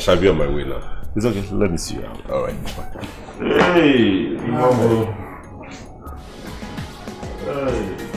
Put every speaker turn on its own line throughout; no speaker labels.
I shall be on my way now.
It's okay. Let me see you out.
All right.
Hey, Mama. Hey.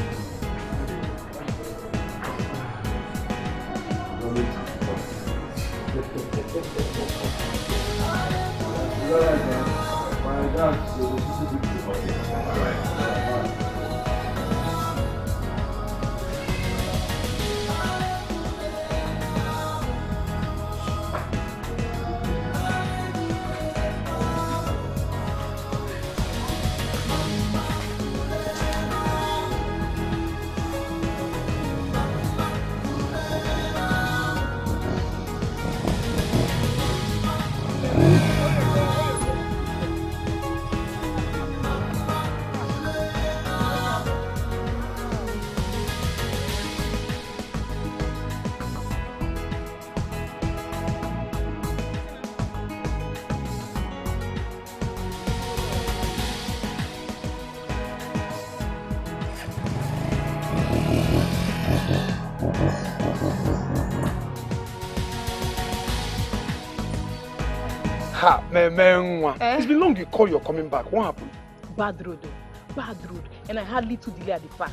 Ha, me, me, nwa.
Eh?
It's been long you call you're coming back. What happened?
Bad road, oh. bad road. And I had little delay at the park.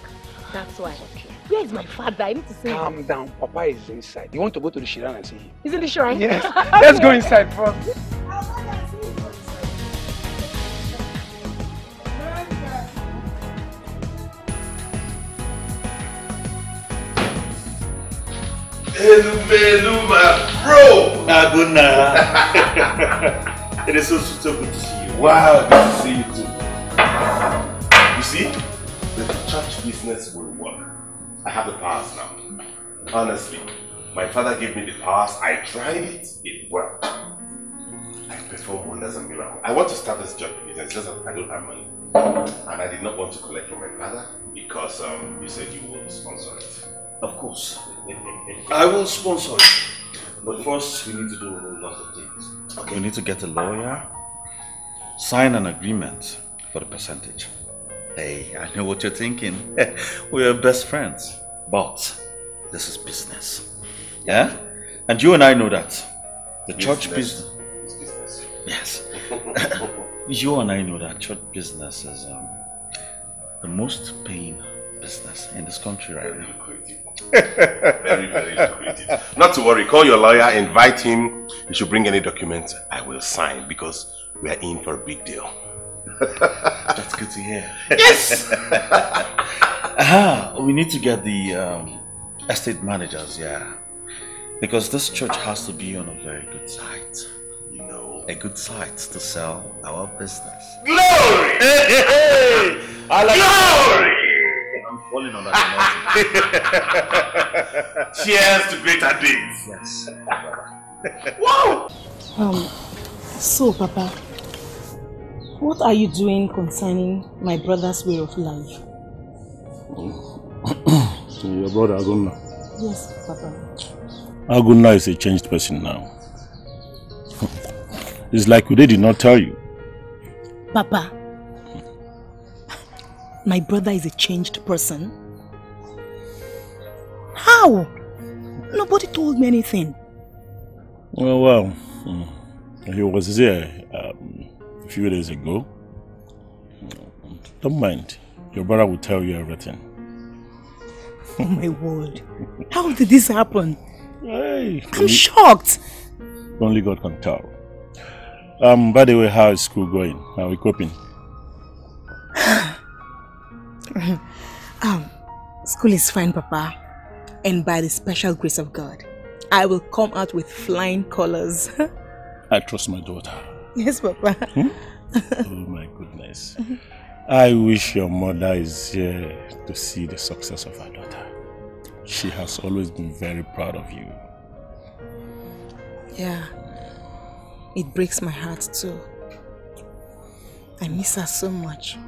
That's why. Where is my father? I need to see him.
Calm down. Papa is inside. You want to go to the Shiran and see him?
Is in the shrine?
Yes. Let's go inside first.
Hello, my bro. Aguna. it is so, so, good to see you. Wow, good to see you too. You see, the church business will work. I have the powers now. Honestly, my father gave me the powers. I tried it. It worked. I perform wonders and miracles. I want to start this church business just that I don't have money. And I did not want to collect from my father because um, you said you would sponsor it.
Of course. I will sponsor it. But first, we need to do a whole lot of things.
Okay.
We need to get a lawyer, sign an agreement for the percentage. Hey, I know what you're thinking. we are best friends. But this is business. Yeah? And you and I know that. The church business.
Business.
Yes. you and I know that church business is um, the most paying business in this country right
Very
now.
lucrative. very, very lucrative. Not to worry, call your lawyer, invite him. You should bring any documents I will sign because we are in for a big deal.
That's good to hear.
Yes!
Ah, we need to get the um, estate managers, yeah. Because this church has to be on a very good site.
You know.
A good site to sell our business.
Glory!
I like
Glory!
I'm falling on that.
Cheers to greater days.
yes.
Wow!
Um, so, Papa, what are you doing concerning my brother's way of life?
Your brother Aguna.
Yes, Papa.
Aguna is a changed person now. it's like they did not tell you.
Papa, my brother is a changed person. How? Nobody told me anything.
Well, well, mm, he was here um, a few days ago. Don't mind. Your brother will tell you everything.
Oh my word. How did this happen?
Hey,
I'm shocked.
only God can tell. Um, by the way, how is school going? How are we coping?
Um, school is fine, Papa. And by the special grace of God, I will come out with flying colors.
I trust my daughter.
yes, Papa.
Oh my goodness. I wish your mother is here to see the success of her daughter. She has always been very proud of you.
Yeah. It breaks my heart too. I miss her so much.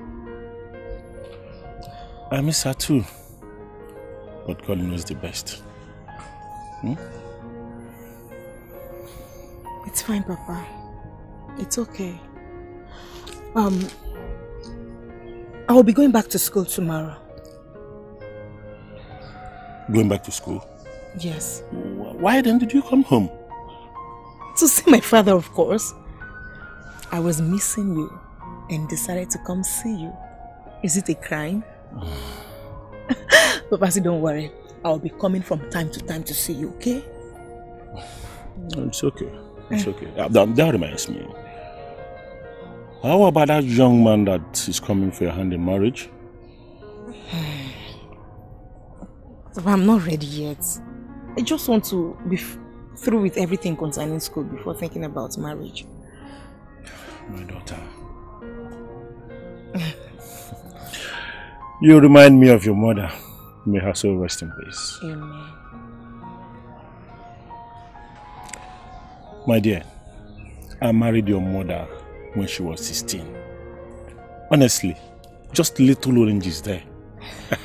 I miss her too. But God knows the best. Hmm?
It's fine, Papa. It's okay. Um, I will be going back to school tomorrow.
Going back to school.
Yes.
Why then did you come home?
To see my father, of course. I was missing you and decided to come see you. Is it a crime? Papa, don't worry. I'll be coming from time to time to see you, okay?
It's okay. It's okay. Uh, that, that reminds me. How about that young man that is coming for your hand in marriage?
I'm not ready yet. I just want to be through with everything concerning school before thinking about marriage.
My daughter. you remind me of your mother. May her soul rest in peace.
Amen.
My dear, I married your mother when she was 16. Honestly, just little oranges there.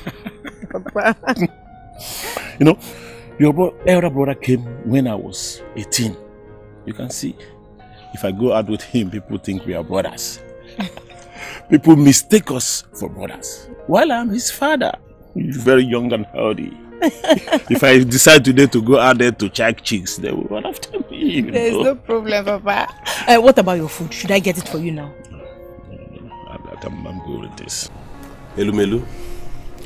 Papa.
you know, your bro elder brother came when I was 18. You can see, if I go out with him, people think we are brothers. people mistake us for brothers. While I'm his father, he's very young and healthy. if I decide today to go out there to check chicks, they will run after me.
There's know? no problem, Papa. Uh, what about your food? Should I get it for you now?
I'm, I'm good with this.
Elumelu?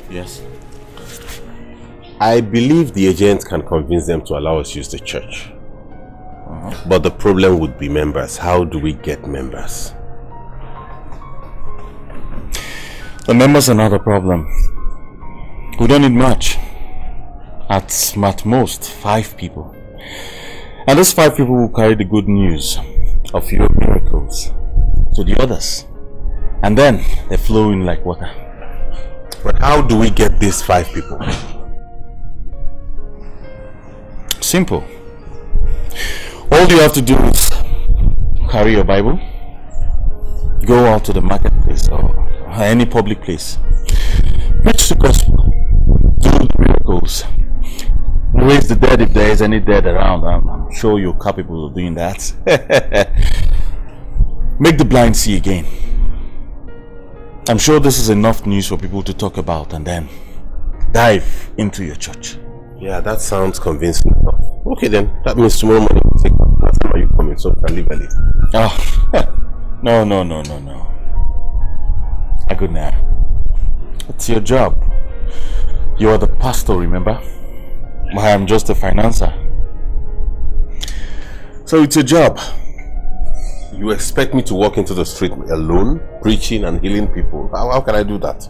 Yes?
I believe the agent can convince them to allow us use the church. Uh -huh. But the problem would be members. How do we get members?
The members are not a problem. We don't need much. At, at most, five people. And those five people will carry the good news of your miracles to the others. And then they flow in like water.
But how do we get these five people?
Simple. All you have to do is carry your Bible, go out to the marketplace or any public place, preach the gospel, do the miracles, raise the dead if there is any dead around. I'm, I'm sure you're capable of doing that. Make the blind see again. I'm sure this is enough news for people to talk about and then dive into your church.
Yeah, that sounds convincing enough. Okay then, that means tomorrow morning take What time are you coming so we can leave early?
Oh, no, no, no, no, no. A good night. It's your job. You are the pastor, remember? I am just a financer. So it's your job.
You expect me to walk into the street alone, preaching and healing people? How, how can I do that?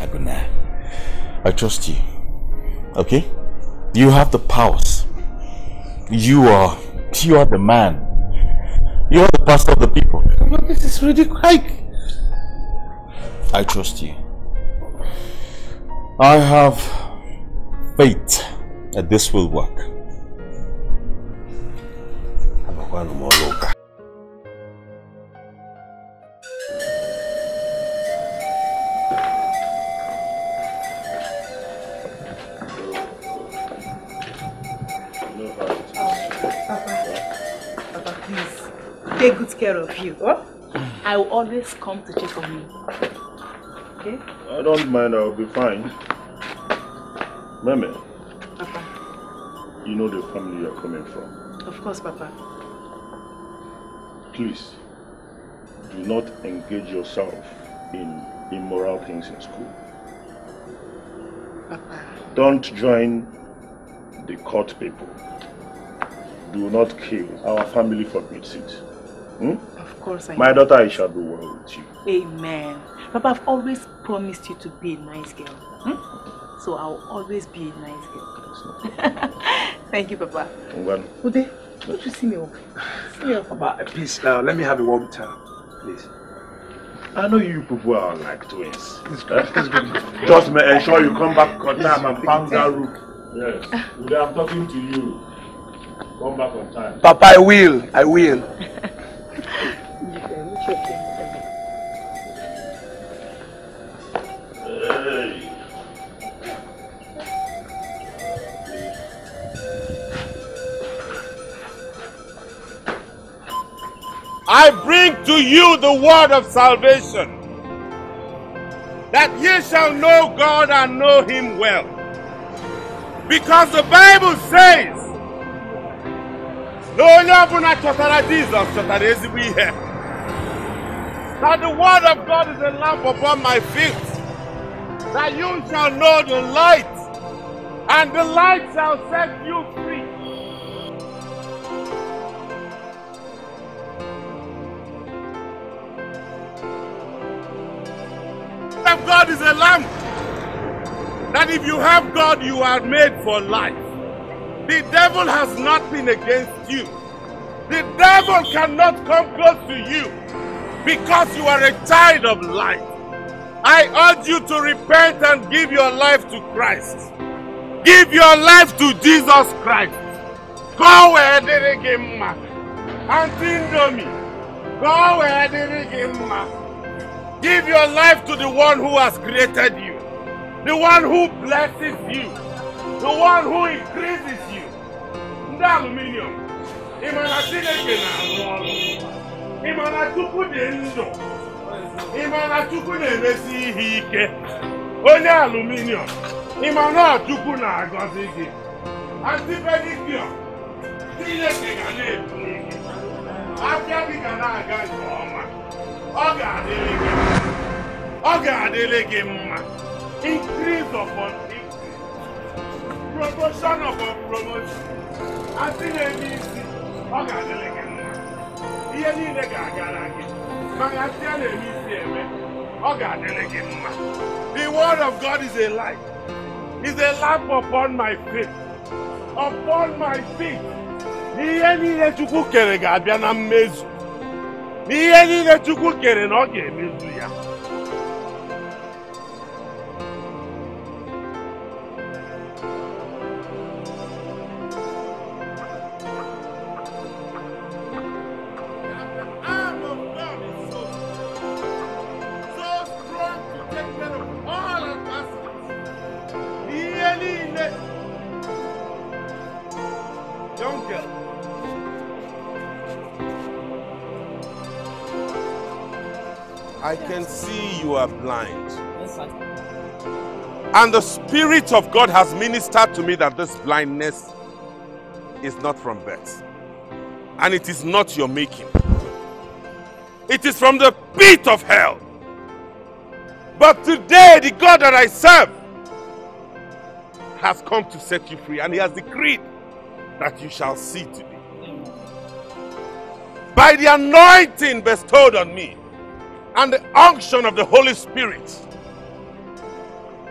Aguna, I trust you. Okay? You have the powers. You are, you are the man. You are the pastor of the people.
This is ridiculous.
I trust you. I have faith that this will work.
Take good care of you. What? I will always come to check on you. Okay?
I don't mind, I'll be fine. Meme.
Papa.
You know the family you're coming from.
Of course, Papa.
Please, do not engage yourself in immoral things in school.
Papa.
Don't join the court people. Do not kill. Our family forbids it. Hmm?
Of course I
My
know.
daughter, I shall do well with you.
Amen. Papa, I've always promised you to be a nice girl. Hmm? So I'll always be a nice girl. Thank you, Papa.
Ngwan.
Ude, don't you see me off? See me off.
Papa, please, uh, let me have a word with her. Please.
I know you people are like twins. Just me ensure you come back on time and pound that roof. Yes. Today I'm talking to you. Come back on time.
Papa, I will. I will.
I bring to you the word of salvation, that ye shall know God and know him well. Because the Bible says, na onye ọbụla chọtara Jizọs chọtara ezigbo ihe. That the word of God is a lamp upon my feet that you shall know the light and the light shall set you free. Of God is a lamp that if you have God you are made for life the devil has nothing against you. The devil cannot come close to you because you are a child of light. I urge you to repent and give your life to Christ. Give your life to Jesus Christ. Go dịrị gị mma. Aunty Indomie, go where dịrị gị mma. Give your life to the one who has created you. The one who blesses you. The one who increases you. Ndị aluminium, ị ma na Chineke na-arụ ọrụ. Ị ma na Chukwu dị ndụ. Ị ma na-emesi ihe ike. Onye aluminium, ị ma na Chukwu na-agọzi gị. Antipedicure, Chineke ga na-ebuli gị. Afịa gị ga na-aga nke ọma. Ọ ga-adịrị gị mma. Ọ ga-adịrị gị mma. Increase upon. Promotion. Asị na-eme. Ihe a na-eme isi eme, ọ ga-adịrị gị mma. The word of God is a light. Is a lamp upon my feet. Upon my feet. Ihe niile Chukwu kere ga-abịa na mmezu. N'ihe niile Chukwu kere na ọ ga-emezu ya. I can see you are blind. And the Spirit of God has ministered to me that this blindness is not from birth. And it is not your making. It is from the pit of hell. But today, the God that I serve has come to set you free, and He has decreed that you shall see today. By the anointing bestowed on me and the unction of the Holy Spirit,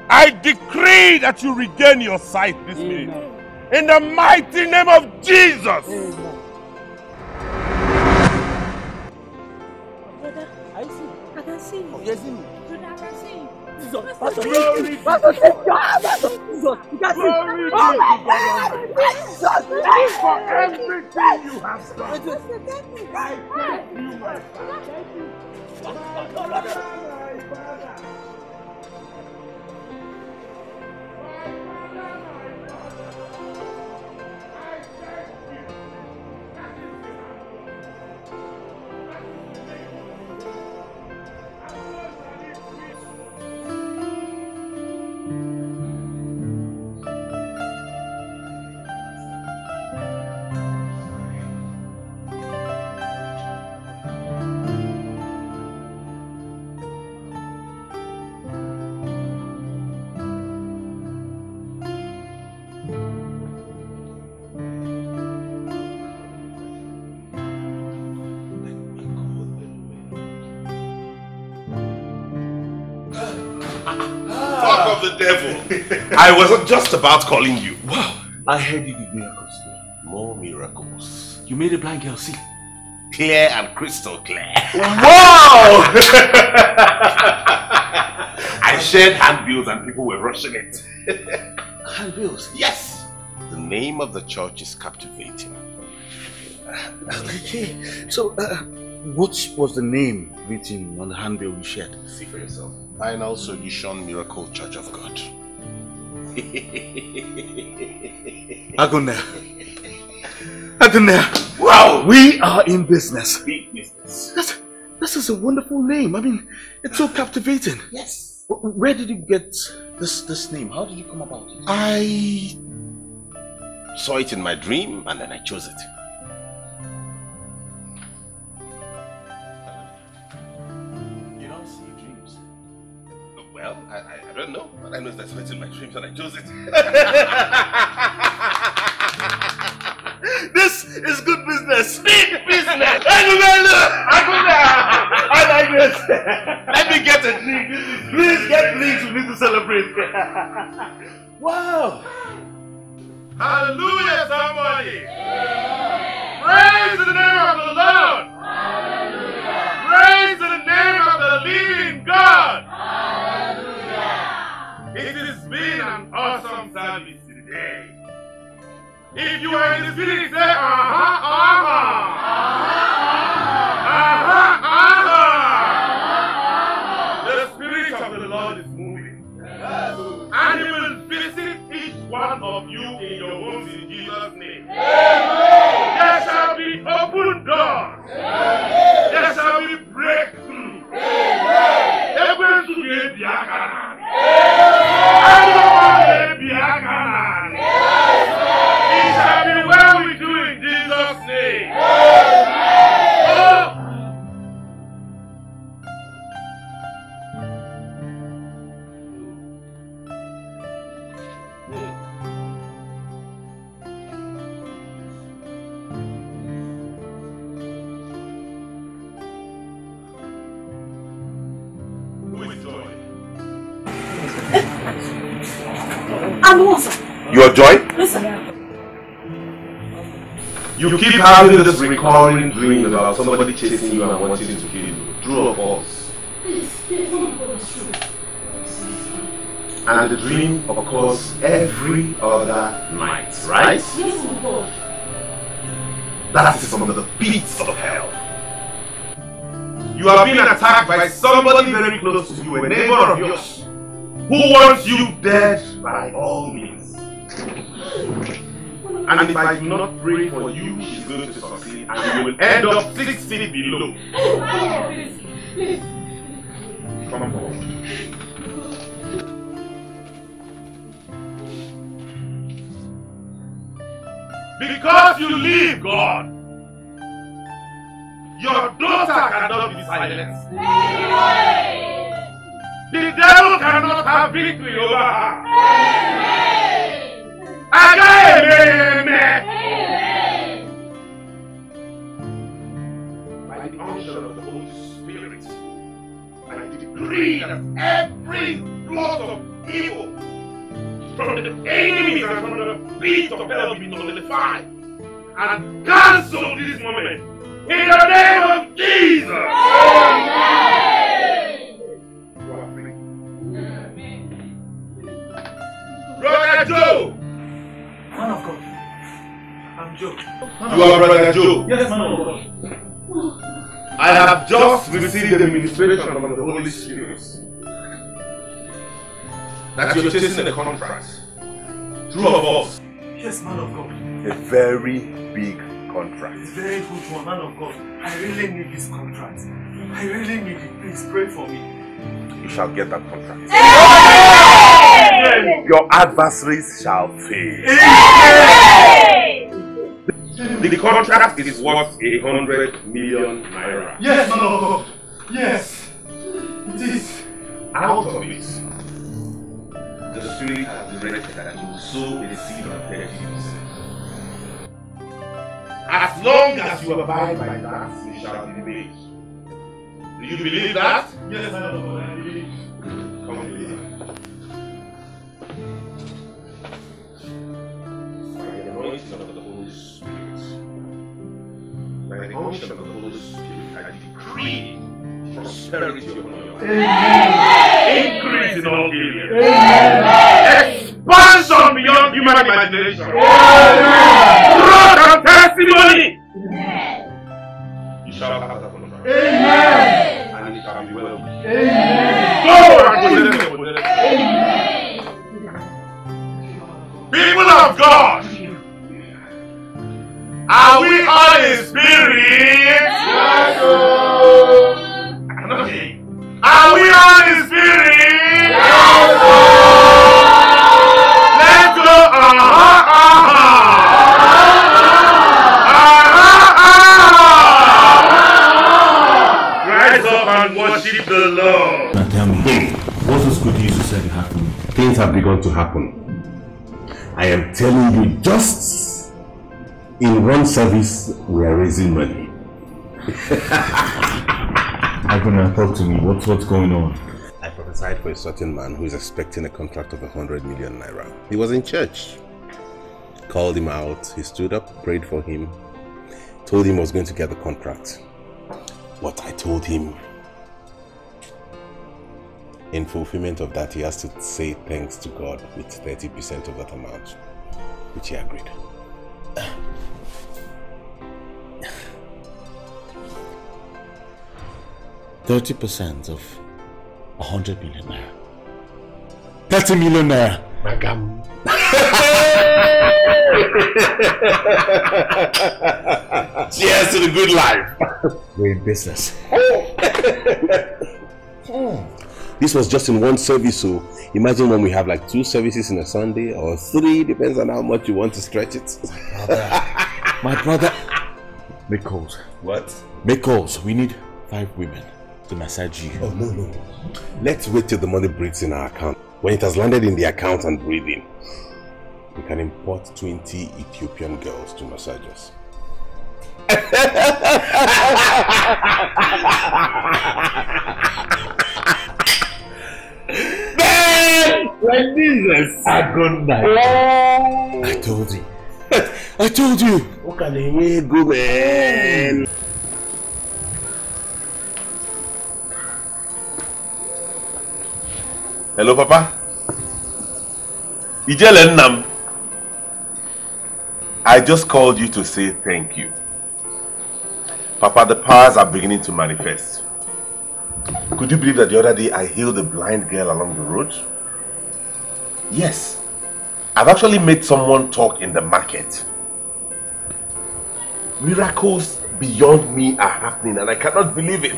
I decree that you regain your sight this minute. In the mighty name of Jesus.
Brother, I see. Oh, I can see you.
You oh, see me?
Brother, I can see you.
Jesus.
Pastor,
Glory to
Pastor, thank you. Pastor, Jesus. You can see.
Glory
Oh,
to
my God. Jesus.
for everything you have done.
Pastor, thank you.
I thank you, my Father. My Father, my I
was just about calling you.
Wow, I heard you did miracles today.
More miracles.
You made a blind girl see.
Clear and crystal clear.
Wow!
I shared handbills and people were rushing it.
Handbills.
Yes. The name of the church is captivating.
Okay, so uh, what was the name written on the handbill you shared?
See for yourself. Final Solution Miracle Church of God.
Agunea. Agunea.
wow!
We are in business.
Big business.
That's, this is a wonderful name. I mean, it's so captivating.
Yes.
Where did you get this this name? How did you come about it?
I saw it in my dream and then I chose it. Knows that it's that's what's in my dreams and I chose it. this is good business. Big business. I like this. Let me get a drink. Please get drinks. We need to celebrate. wow.
Hallelujah, somebody. Praise the name of the Lord. Praise the name of the living God. It has been an awesome service today. If you are in the spirit, say, uh-huh, uh-huh. Uh-huh, uh-huh. The spirit of the Lord is moving. And he will visit each one of you in your homes in Jesus' name. There shall be open doors. There shall be breakthrough. Everyone should be a diakana. Everyone be
Your joy?
Listen.
You keep having this recurring dream about somebody chasing you and wanting you to kill you. True or false? And the dream occurs every other night, right?
Yes, my God.
That is some of the beats of hell. You are being attacked by somebody very close to you, a neighbor of yours, who wants you dead by all means. And if I do not pray for you, she's going to succeed and you will end up six feet below. Come on.
Because you leave God, your daughter cannot be silenced. The devil cannot have victory over her. Again,
By the unction of the Holy Spirit, I decree that every plot of evil. From the enemies and from the beast of hell be nullified and cancelled this moment in the name of Jesus. You
Brother Joe,
Man of God. I'm Joe.
You are Brother Joe.
Yes, man of God.
I have just received the ministration from the Holy Spirit that you're chasing a contract. True of false?
Yes, man of God.
A very big contract.
It's very good one, man of God. I really need this contract. I really need it. Please pray for me.
You shall get that contract. Your adversaries shall fail. The contract is worth a hundred million naira.
Yes, man of God. Yes. It is.
Out of it, the Spirit has directed that you will sow a seed of 30%. As long as you abide by that, you shall be made. Do you believe that?
Yes, man of God. I believe.
Come here. By the anointing of the Holy Spirit, by the unction of the Holy Spirit, I decree prosperity upon your life.
increase in all areas. Expansion beyond human imagination. Growth and testimony.
You shall have that contract.
Amen.
Be.
Amen.
People of God, are we all in spirit? I
news you said you have begun
to happen. I am telling you, just in one service, we are raising money.
Aguna, talk to me. What's, what's going on?
I prophesied for a certain man who is expecting a contract of a hundred million naira. He was in church. Called him out. He stood up, prayed for him, told him I was going to get the contract. What I told him, in fulfillment of that, he has to say thanks to God with 30% of that amount, which he agreed.
Thirty percent of a hundred million naira. Thirty million naira.
Magam. Cheers to the good life.
We're in business. Hmm.
This was just in one service, so imagine when we have like two services in a Sunday or three, depends on how much you want to stretch it.
My brother. Make calls.
What?
Make calls. We need five women to massage you.
Oh, no, no. Let's wait till the money breathes in our account. When it has landed in the account and breathing, we can import 20 Ethiopian girls to massage us.
When this a good night. I told you. I told you.
What can they go, man?
Hello, Papa. Ijele Nnam. I just called you to say thank you. Papa, the powers are beginning to manifest. Could you believe that the other day I healed a blind girl along the road? Yes. I've actually made someone talk in the market. Miracles beyond me are happening and I cannot believe it.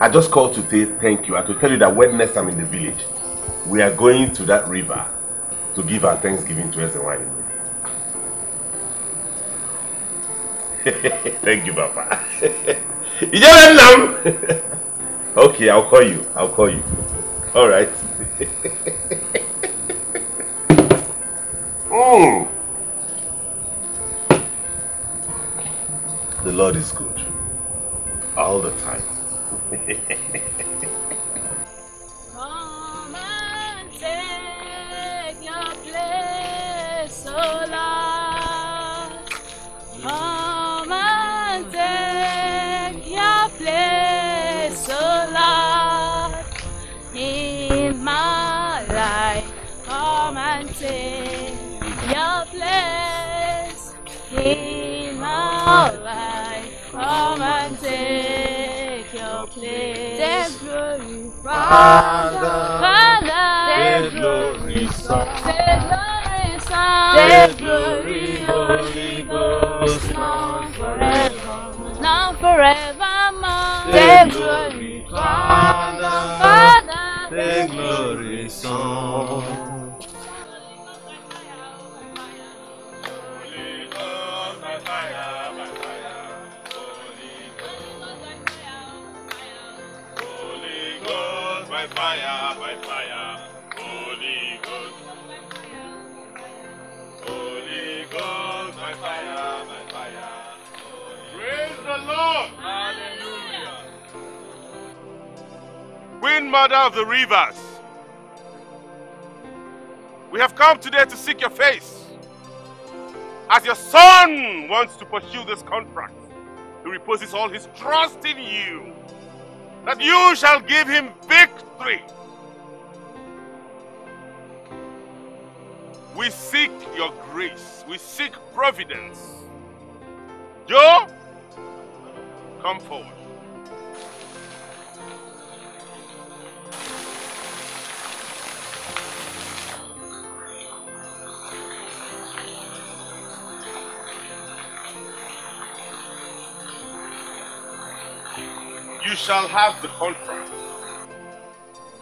I just called to say thank you and to tell you that when next I'm in the village, we are going to that river to give our thanksgiving to Ezenwani. thank you, Papa. Okay, I'll call you. I'll call you. All right. Mm. The Lord is good. All the time.
Come and take your place, oh Lord. Come and take your place, oh Lord. In my life, come and take In come and take your place. Take glory, Father. Father. Take glory, Son. Take glory, Son. Take glory, Holy Ghost. Now forever. Now forevermore. Take glory, Father. Father.
Take glory, Son.
Fire, by fire, Holy Ghost. Holy Ghost, by fire, by fire. Praise the Lord. Hallelujah. Queen Mother of the Rivers, we have come today to seek your face. As your son wants to pursue this contract, he reposes all his trust in you that you shall give him victory. We seek your grace. We seek providence. Joe, come forward. You shall have the contract.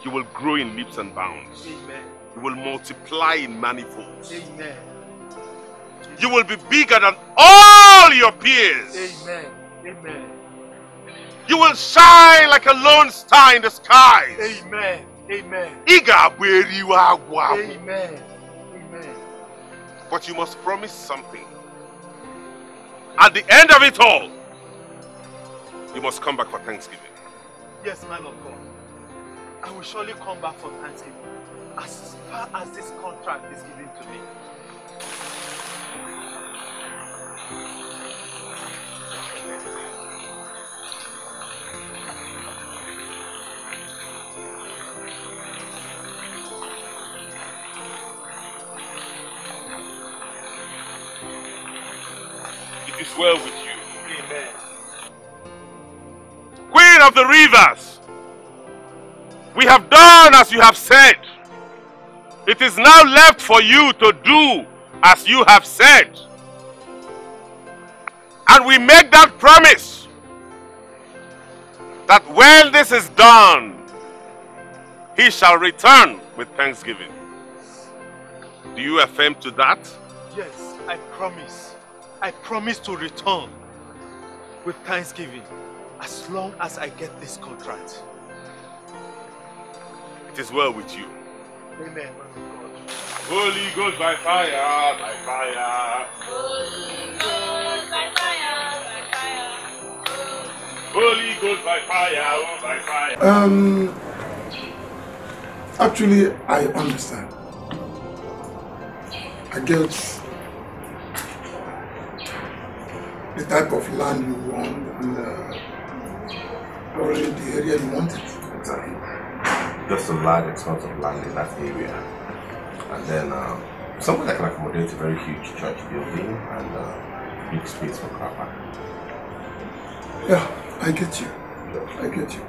You will grow in leaps and bounds.
Amen.
You will multiply in manifolds.
Amen.
You will be bigger than all your peers.
Amen. Amen.
You will shine like a lone star in the skies.
Amen. Amen.
Ị ga-abụ eriwe agwụ agwụ.
Amen. Amen.
But you must promise something. At the end of it all, you must come back for Thanksgiving.
Yes, man of God. I will surely come back for Thanksgiving as far as this contract is given to me.
It is well with you. Of the rivers, we have done as you have said. It is now left for you to do as you have said. And we make that promise that when this is done, he shall return with thanksgiving. Do you affirm to that?
Yes, I promise. I promise to return with Thanksgiving as long as I get this contract.
It is well with you.
Amen, man of God.
Holy Ghost by fire, by fire. Holy Ghost by fire, oh by fire.
Um, actually, I understand. I get the type of land you want and uh, probably the area you want it.
Exactly. Just a large expanse of land in that area. And then uh, somewhere that can accommodate a very huge church building and uh, big space for car park.
Yeah, I get you. I get you.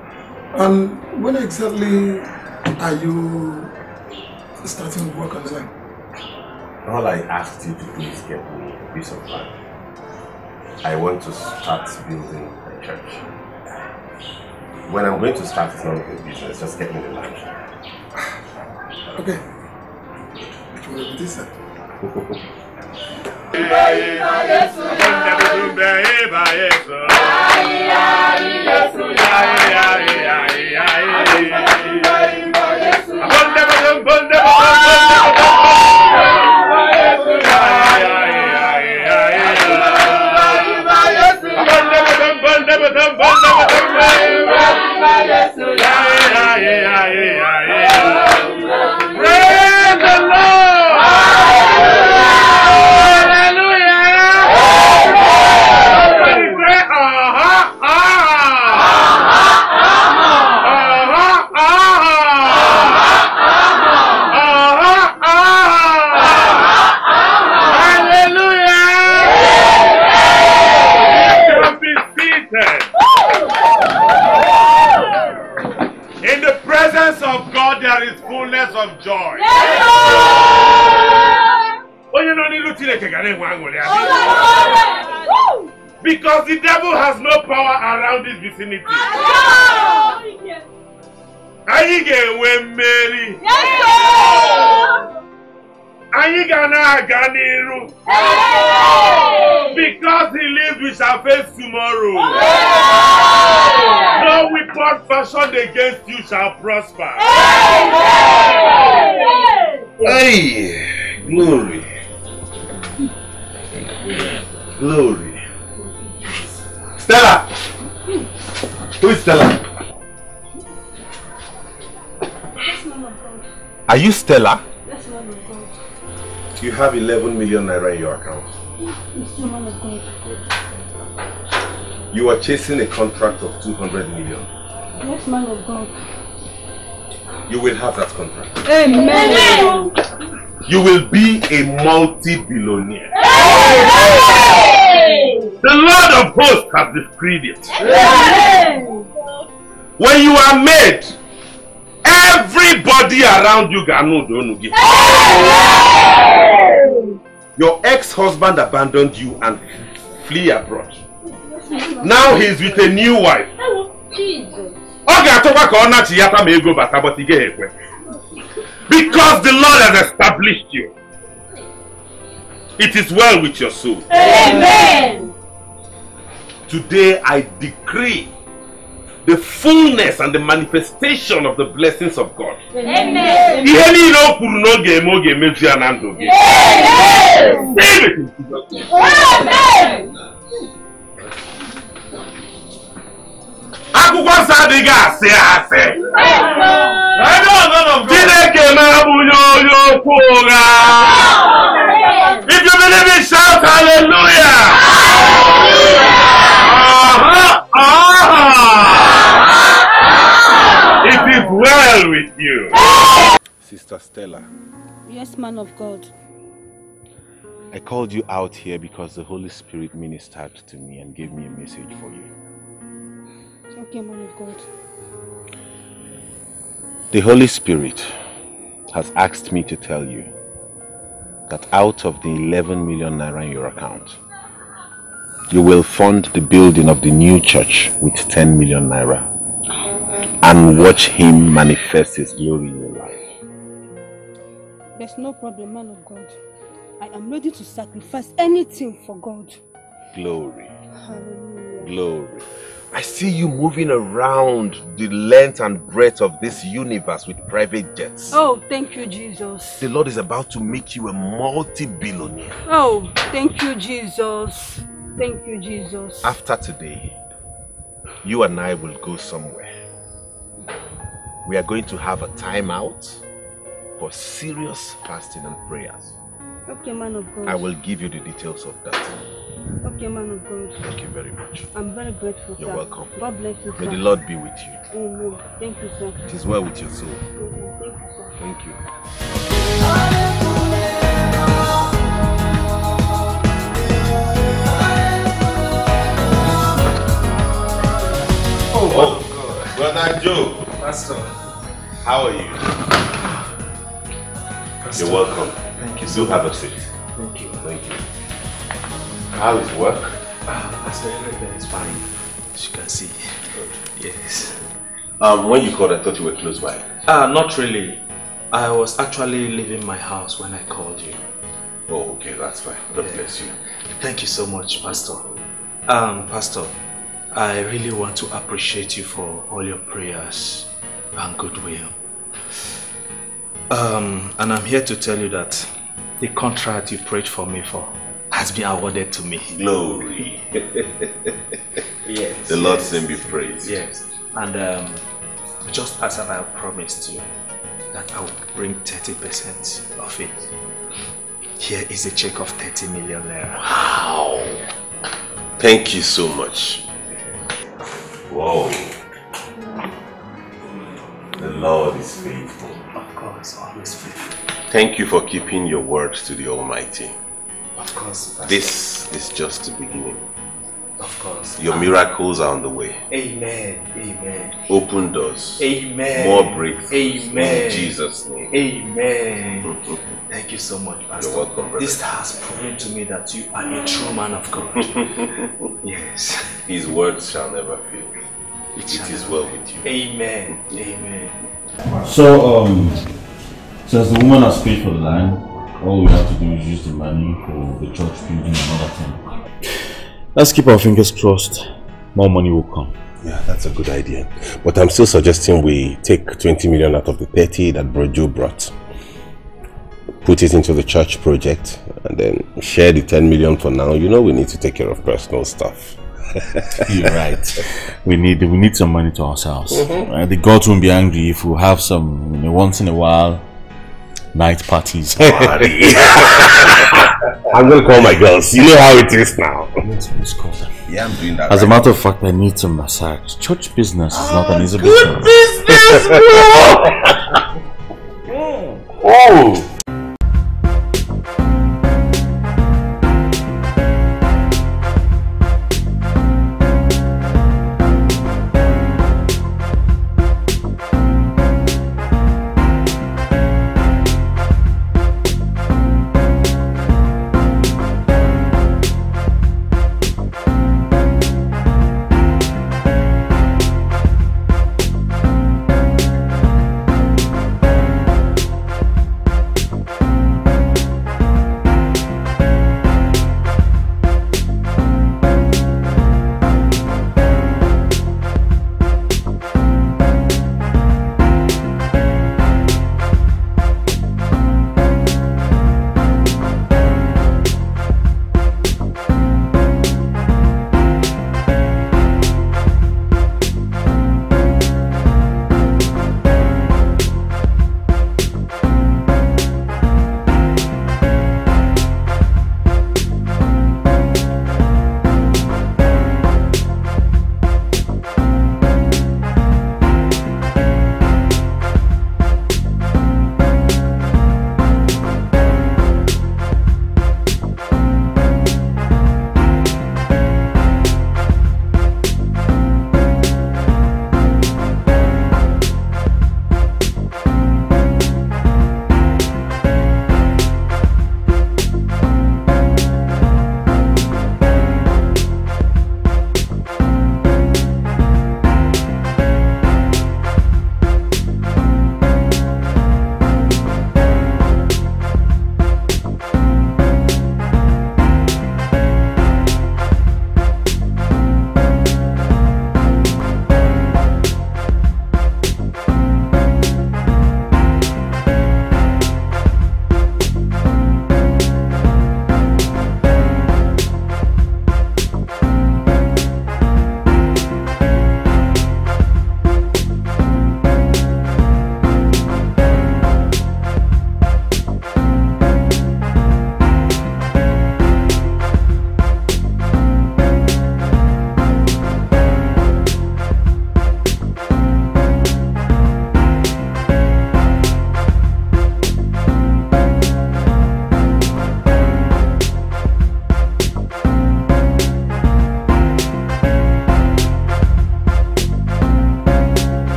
And when exactly are you starting work on the land?
All I asked you to do is get me a piece of land. I want to start building a church. When I'm going to start, it's none of your business. Just get me the land.
Okay. Which one is this?
Praise of joy. Onye nọ n'ilu Chineke ga na-enwe aṅụrị adị. Because the devil has no power around this vicinity. Anyị ga-enwe mmeri. Anyị ga na-aga n'iru. Because he lives, we shall face tomorrow. No weapon fashioned against you shall prosper.
Hey, glory. Glory. Stella! Who is Stella? Are you Stella?
Yes, of God.
You have 11 million naira in your account.
Yes, man of God.
You are chasing a contract of 200 million.
Yes, man of God.
You will have that contract.
Amen.
You will be a multi-billionaire. The Lord of hosts has decreed it. When you are made, everybody around you ga know the onugi.
Your ex-husband abandoned you and flee abroad.
Now he's with a new wife.
Jesus.
Ọ ga-atụkwa ka ọ nachiyata ma ego bata but ị gaghị ekwe. Because the Lord has established you. It is well with your soul.
Amen.
Today I decree
the fullness and the manifestation of the blessings of God. Ihe niile o kwuru na ọ ga-eme ọ ga-emezu ya na ndụ gị. Akwụkwọ nsọ adịghị asị asị. Chineke na-abụghị onye okwu ụgha. If you believe it, shout hallelujah. Uh-huh, uh-huh. It is well with you.
Sister Stella,
Yes, man of God.
I called you out here because the Holy Spirit ministered to me and gave me a message for you.
Okay, man of God.
The Holy Spirit has asked me to tell you that out of the 11 million naira in your account, you will fund the building of the new church with 10 million naira and watch Him manifest His glory in your life.
There's no problem, man of God. I am ready to sacrifice anything for God.
Glory,
Hallelujah.
glory.
I see you moving around the length and breadth of this universe with private jets.
Oh, thank you, Jesus.
The Lord is about to make you a multi-billionaire.
Oh, thank you, Jesus. Thank you, Jesus.
After today, you and I will go somewhere. We are going to have a timeout for serious fasting and prayers.
Okay, man of God.
I will give you the details of that.
Okay, man of God.
Thank you very much.
I'm very grateful,
You're
sir.
welcome.
God bless you,
May
sir.
the Lord be with you.
Amen. Thank you, sir.
It is well with your soul.
Amen. Thank you, sir.
Thank you. Oh, Brother Joe.
Pastor.
How are you? You're welcome.
Thank you
Do have a seat.
Thank you.
Thank you. How is work?
Ah, Pastor, everything is fine. As you can see. Yes.
Um, when you called, I thought you were close by.
Ah, not really. I was actually leaving my house when I called you.
Oh, okay, that's fine. God
Yeah.
bless you.
Thank you so much, Pastor. Um, Pastor, I really want to appreciate you for all your prayers and goodwill. Um, and I'm here to tell you that the contract you prayed for me for has been awarded to me.
Glory.
yes.
The Lord's
yes.
name be praised.
Yes. And um, just as I promised you that I will bring 30% of it, here is a check of 30 million naira.
Wow. Thank you so much. Whoa. The Lord is faithful.
Of course, always faithful.
Thank you for keeping your word to the Almighty.
Of course. Pastor.
This is just the beginning.
Of course.
Your miracles are on the way.
Amen. Amen.
Open doors.
Amen.
More breakthroughs.
Amen.
In Jesus' name.
Amen. Thank you so much, Pastor.
You're welcome, brother.
This has proven to me that you are a true man of God. yes.
His words shall never fail. It
shall
well with you.
Amen. Amen.
So, um, since the woman has paid for the land, all we have to do is use the money for the church building and other thing. Let's keep our fingers crossed. More money will come.
Yeah, that's a good idea. But I'm still suggesting we take 20 million out of the 30 that Bro Joe brought. Put it into the church project and then share the 10 million for now. You know we need to take care of personal stuff.
You're right. We need we need some money to ourselves.
Mhm.
Uh, the gods won't be angry if we have some you know, once in a while night parties.
Party. I'm gonna call my girls. You know how it is now.
Let's call them.
Yeah, I'm doing that.
As a
right
matter of fact, I need some massage. Church business is not an easy
good
business.
business, Oh.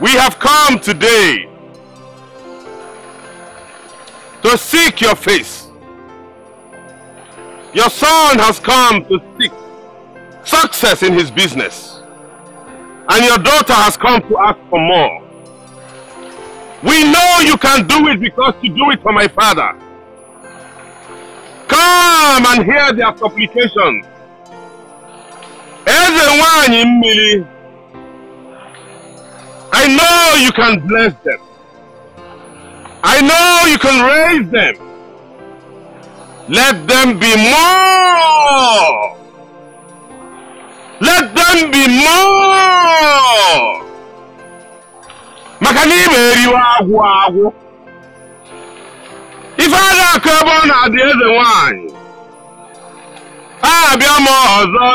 We have come today to seek your face. Your son has come to seek success in his business. And your daughter has come to ask for more. We know you can do it because you do it for my father. Come and hear their supplications. Eze nwanyị mmiri, I know you can bless them. I know you can raise them. Let them be more. Let them be more. maka na ị na-eriwe agwụ agwụ ife a ga-akụ ebe ọ na-adị eze nwanyị abịa m ọzọ.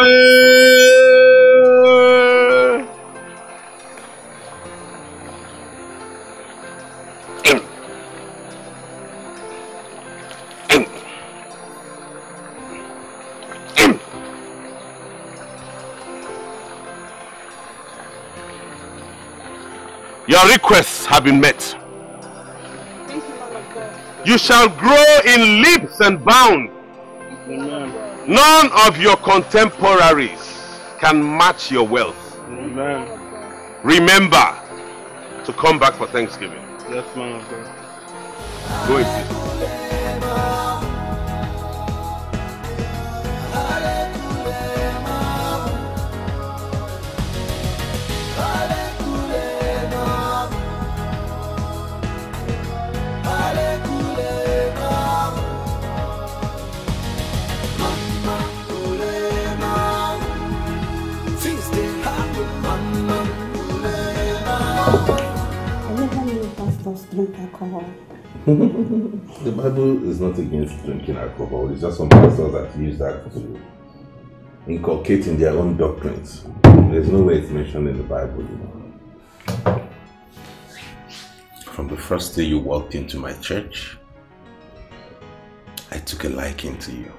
Your requests have been met. You shall grow in leaps and bounds. None of your contemporaries can match your wealth. Amen. Remember to come back for Thanksgiving.
Yes, man.
Go in peace.
I never knew Pastor
pastors drink alcohol.
the Bible is not against drinking alcohol. It's just some pastors that use that to inculcate in their own doctrines. There's no way it's mentioned in the Bible, you know. From the first day you walked into my church, I took a liking to you.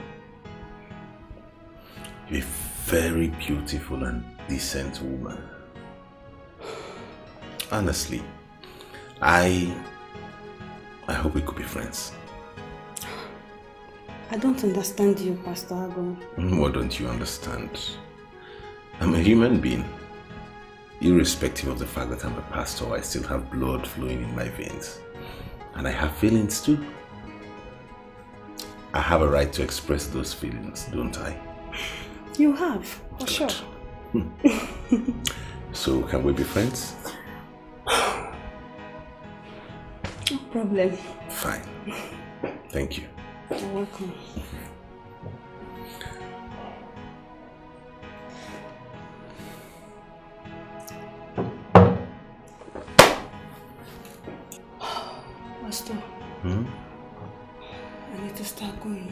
You're a very beautiful and decent woman. Honestly, I I hope we could be friends.
I don't understand you, Pastor Agon.
Mm, what don't you understand? I'm a human being. Irrespective of the fact that I'm a pastor, I still have blood flowing in my veins. And I have feelings too. I have a right to express those feelings, don't I?
You have, for sure. Hmm.
So, can we be friends?
No problem.
Fine. Thank you.
You're welcome. Pastor,
Hmm?
I need to start going.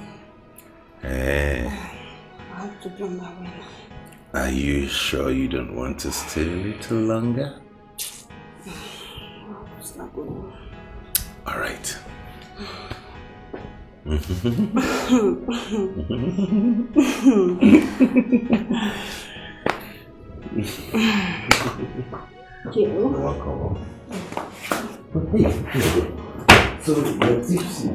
Eh,
I have to be on my way now.
are you sure you don't want to stay a little longer?
You?
Welcome. So you're tipsy.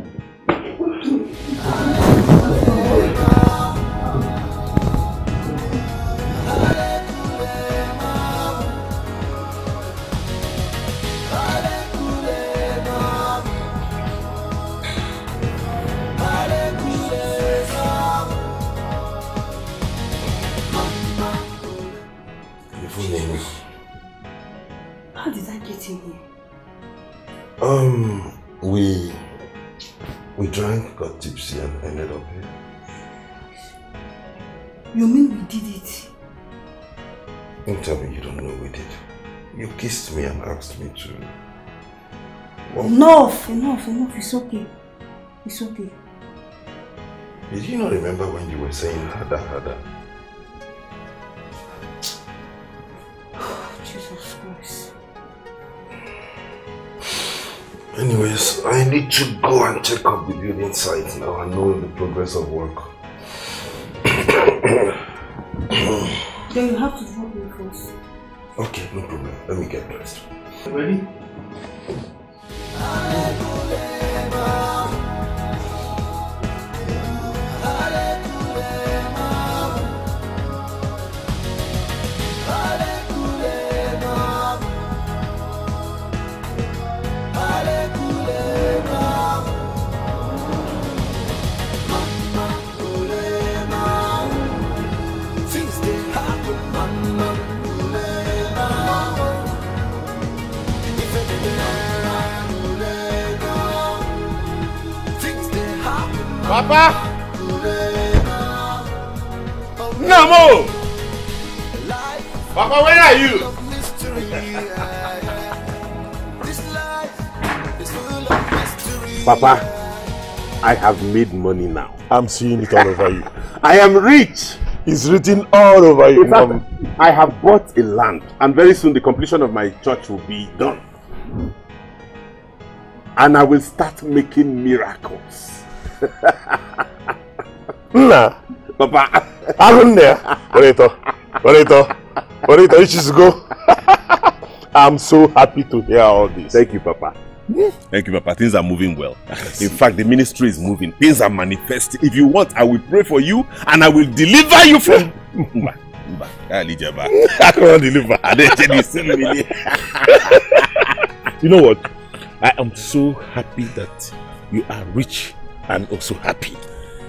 Okay. It's okay.
did you not remember when you were saying hada hada?
Jesus Christ.
Anyways, I need to go and check up the building site now and know the progress of work.
Then you have to drop me first.
Okay, no problem. Let me get dressed.
Ready?
Papa! Namo! Papa, where are you?
Papa, I have made money now. I'm seeing it all over you. I am rich. It's written all over you.
In fact, I have bought a land, and very soon the completion of my church will be done. And I will start making miracles.
Nna,
Papa,
ahụ nne ya. Were ịtọ, were ịtọ, were ịtọ, ichizugo. I'm so happy to hear all this.
Thank you, Papa. Thank you, Papa. Things are moving well. In fact, the ministry is moving. Things are manifesting. If you want, I will pray for you and I will deliver you from. Mba, mba, ah, Alijaba.
I can't deliver.
Adeje, you send me.
You know what? I am so happy that you are rich and also happy.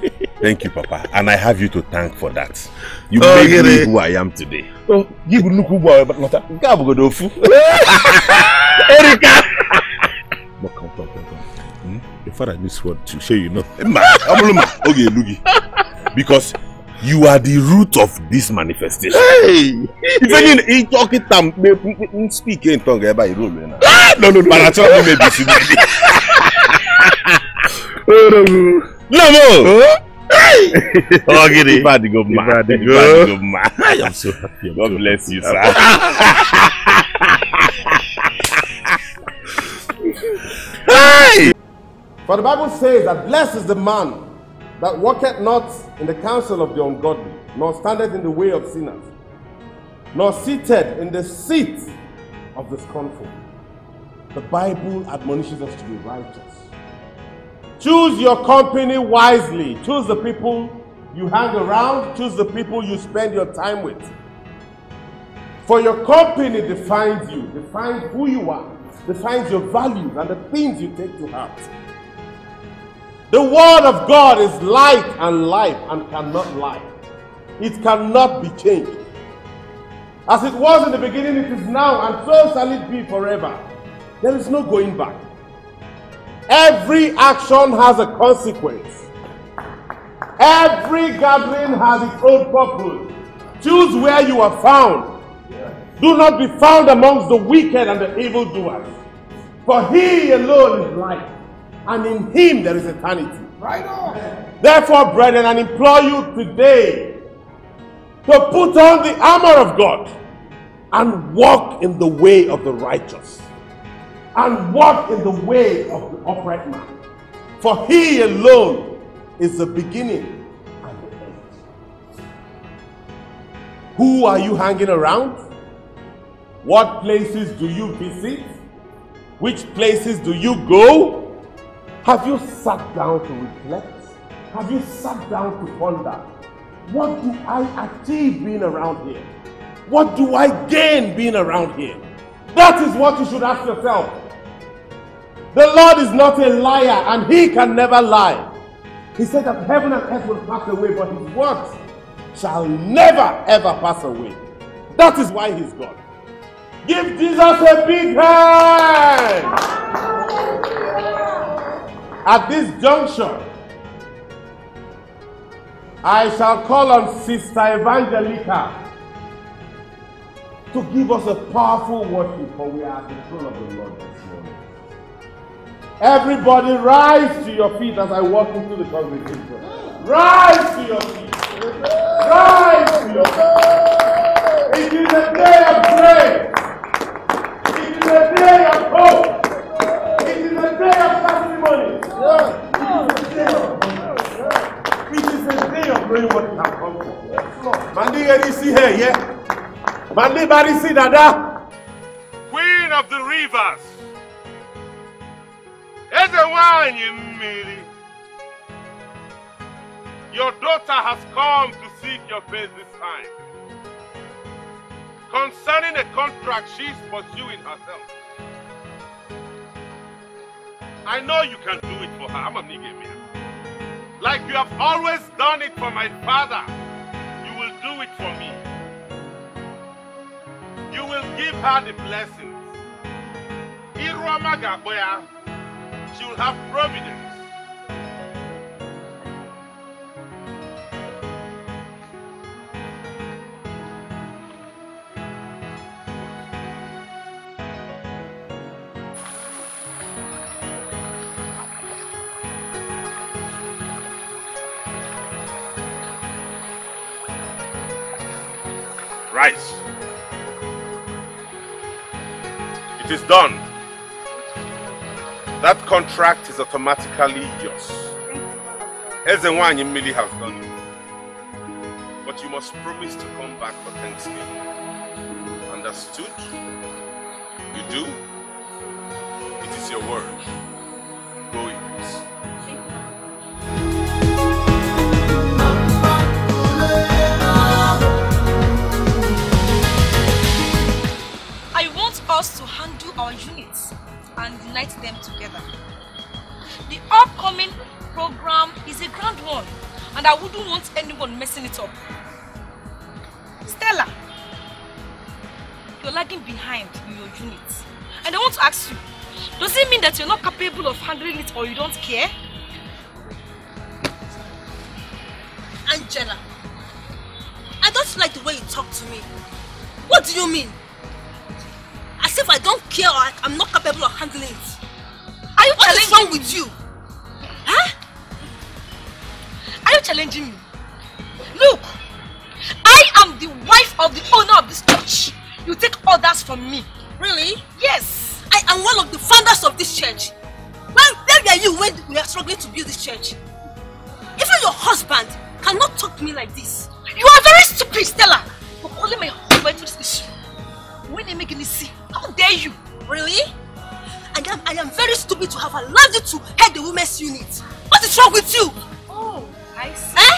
Thank you, Papa. And I have you to thank for that. You
Oh,
made me
it.
who I am today.
Oh, gị bụ nnukwu ụgbọ ala lọta.
Nke a bụgodo ofu.
Erika! But come, come, come, come. Your father needs word to show you know.
Ga-elu gị. Because you are the root of this manifestation.
Hey!
Ife niile ịchọ kịta m speak in tongue ebe a iru olu na.
no, no, no. But I told you maybe
no, no.
No, no.
Hey!
Oh, get it. Bad go man.
Bad
Bad
go.
go man.
I am so happy.
God bless you, sir.
hey!
For the Bible says that blessed is the man that walketh not in the counsel of the ungodly, nor standeth in the way of sinners, nor seated in the seat of the scornful. The Bible admonishes us to be righteous. Choose your company wisely. Choose the people you hang around. Choose the people you spend your time with. For your company defines you, defines who you are, defines your values and the things you take to heart. The word of God is light and life and cannot lie. It cannot be changed. As it was in the beginning, it is now, and so shall it be forever. There is no going back. Every action has a consequence. Every gathering has its own purpose. Choose where you are found. Do not be found amongst the wicked and the evildoers. For he alone is life, and in him there is eternity.
Right on.
Therefore, brethren, I implore you today to put on the armor of God and walk in the way of the righteous and walk in the way of the upright man. For he alone is the beginning and the end. Who are you hanging around? What places do you visit? Which places do you go? Have you sat down to reflect? Have you sat down to ponder? What do I achieve being around here? What do I gain being around here? That is what you should ask yourself. The Lord is not a liar and he can never lie. He said that heaven and earth will pass away, but his words shall never ever pass away. That is why he's God. Give Jesus a big hand. At this juncture, I shall call on Sister Evangelica to give us a powerful worship, for we are at the throne of the Lord. Everybody rise to your feet as I walk into the congregation. Rise to your feet. Rise to your feet. It is a day of grace. It is a day of hope. It is a day of testimony. It is a day of knowing what you have come for. Mandi Eri see here, yeah? Mandi see Dada.
Queen of the rivers. Eze nwanyị mmiri. Your daughter has come to seek your face this time. Concerning a contract she's pursuing herself. I know you can do it for her. I'm a nigga, man. Like you have always done it for my father, you will do it for me. You will give her the blessings. Iruama Gaboya, will have providence. Rise. It is done. That contract is automatically yours. Ezenwanyi Mili has done it. But you must promise to come back for Thanksgiving. Understood? You do? It is your word. Go.
I want us to handle our and unite them together. The upcoming program is a grand one, and I wouldn't want anyone messing it up. Stella, you're lagging behind in your units. And I want to ask you, does it mean that you're not capable of handling it or you don't care?
Angela, I don't like the way you talk to me. What do you mean? As if I don't care or I'm not capable of handling it. Are you what is wrong with you? Huh?
Are you challenging me? Look, I am the wife of the owner of this church. You take orders from me.
Really?
Yes.
I am one of the founders of this church. Where, where were you when we are struggling to build this church? Even your husband cannot talk to me like this.
You are very stupid, Stella. For calling my husband to this issue. When they make me see, how dare you?
Really? I am, I am very stupid to have allowed you to head the women's unit. What is wrong with you?
Oh, I see.
Eh?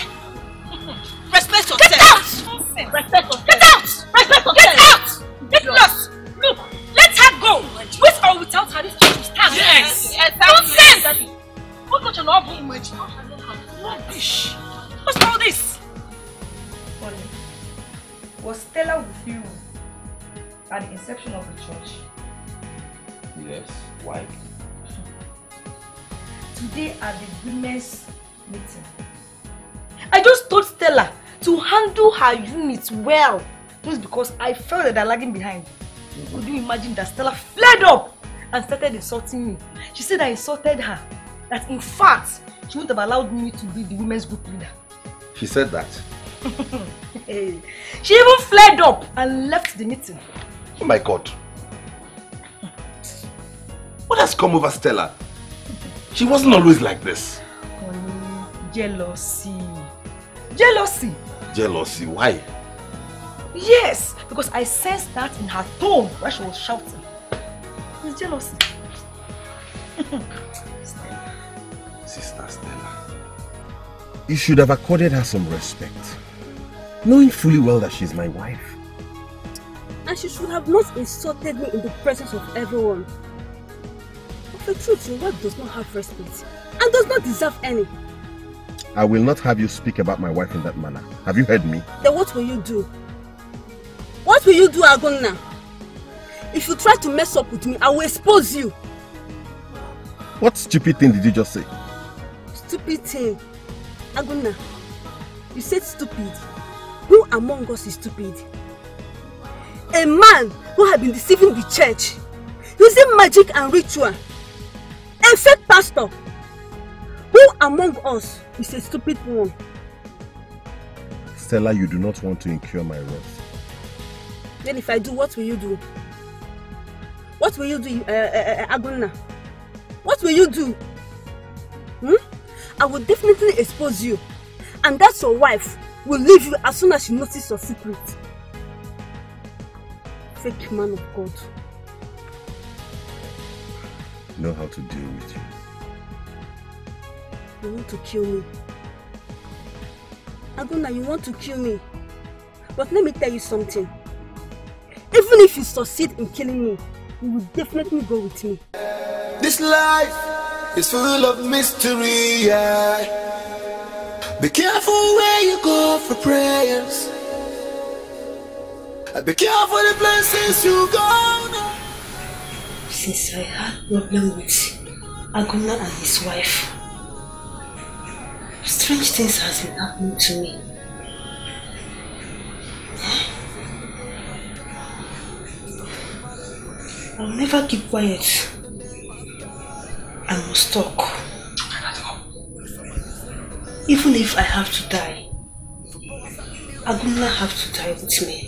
Respect yourself.
Get out!
Respect yourself.
Get out!
Respect yourself.
Get out! Get lost! Look, let her go. With or without her, this church will stand.
Yes.
Nonsense! What an awful image? Rubbish. What's all this?
Funny. Was Stella with you at the inception of the church?
Yes. Why?
Today at the women's meeting.
I just told Stella to handle her unit well. Just because I felt that they're lagging behind. Could you mm-hmm. imagine that Stella flared up and started insulting me? She said I insulted her. That in fact, she wouldn't have allowed me to be the women's group leader.
She said that.
Hey. She even flared up and left the meeting.
Oh my God. What has come over Stella? She wasn't always like this.
Jealousy. Jealousy.
Jealousy. Why?
Yes, because I sensed that in her tone when she was shouting. It's jealousy.
Sister Stella. You should have accorded her some respect. Knowing fully well that she's my wife.
And she should have not insulted me in the presence of everyone. Of the truth, your wife does not have respect and does not deserve any.
I will not have you speak about my wife in that manner. Have you heard me?
Then what will you do? What will you do, Agonna? If you try to mess up with me, I will expose you.
What stupid thing did you just say?
Stupid thing. Agonna, you said stupid. Who among us is stupid? A man who had been deceiving the church, using magic and ritual. A fake pastor. Who among us is a stupid one?
Stella, you do not want to incur my wrath.
Then if I do, what will you do? What will you do, uh, uh, uh? What will you do? Hmm? I will definitely expose you. And that's your wife will leave you as soon as she notices your secret. Fake man of God.
Know how to deal with you.
You want to kill me. Aguna, you want to kill me. But let me tell you something. Even if you succeed in killing me, you will definitely go with me.
This life is full of mystery, yeah. Be careful where you go for prayers. And Be careful the places you go.
Since I had problem with Aguna and his wife, strange things has been happening to me. I'll never keep quiet. I must talk. Even if I have to die, Aguna have to die with me.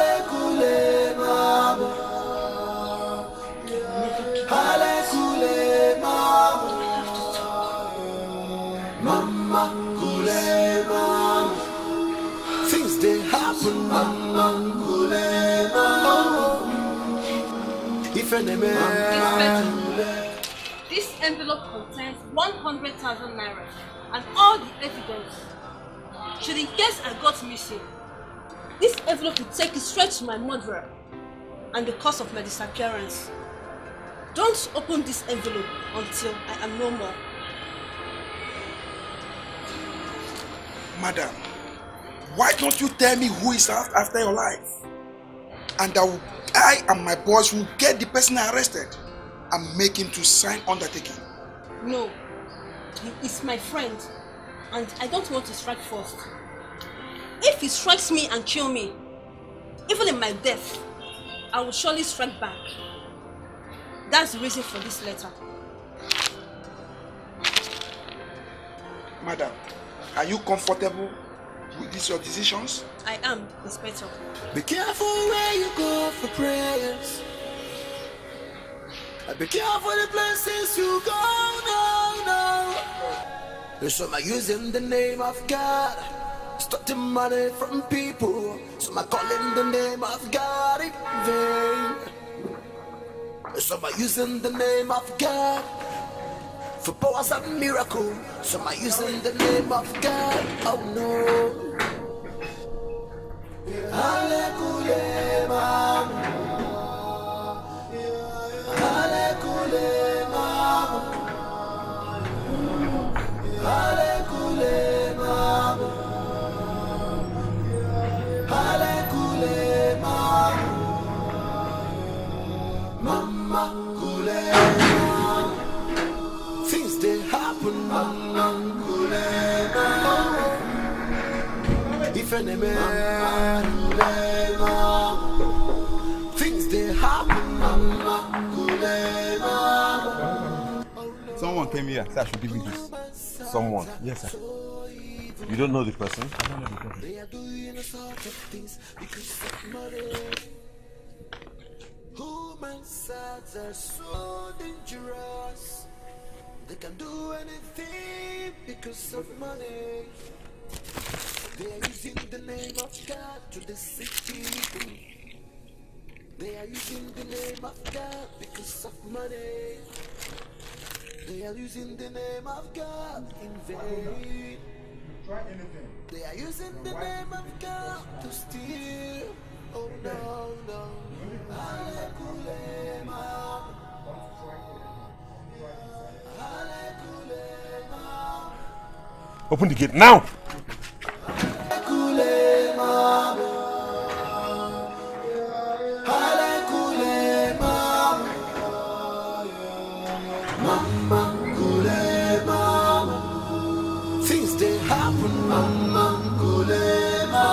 This envelope contains 100,000 naira and all the evidence. Should in case I got missing, this envelope will take it straight to my murderer and the cause of my disappearance. Don't open this envelope until I am no more.
Madam, why don't you tell me who is after your life? And I will I and my boys will get the person arrested and make him to sign undertaking.
No. He is my friend. And I don't want to strike first. If he strikes me and kill me, even in my death, I will surely strike back. That's the reason for this letter.
Madam, are you comfortable with these your decisions?
I am, Inspector.
Be careful where you go for prayers. And be careful the places you go, no, no. Some are using the name of God, starting money from people. Some are calling the name of God in vain. Some are using the name of God for powers of miracle. Some are using the name of God. Oh no. Halekulema.
Came here, said I should give you this. Someone? Yes, sir. You don't know the person? I don't know the person.
They are doing a sort of things because of money. Human sides are so dangerous. They can do anything because of money. They are using the name of God to deceive people. They are using the name of God because of money. They are using the name of God in vain. They are using the name of God to steal. Oh no, no. Halekulema. Halekulema.
Open the gate now!
Halekulema. Halekulema. Mama kulema. Things they happen, mama kulema.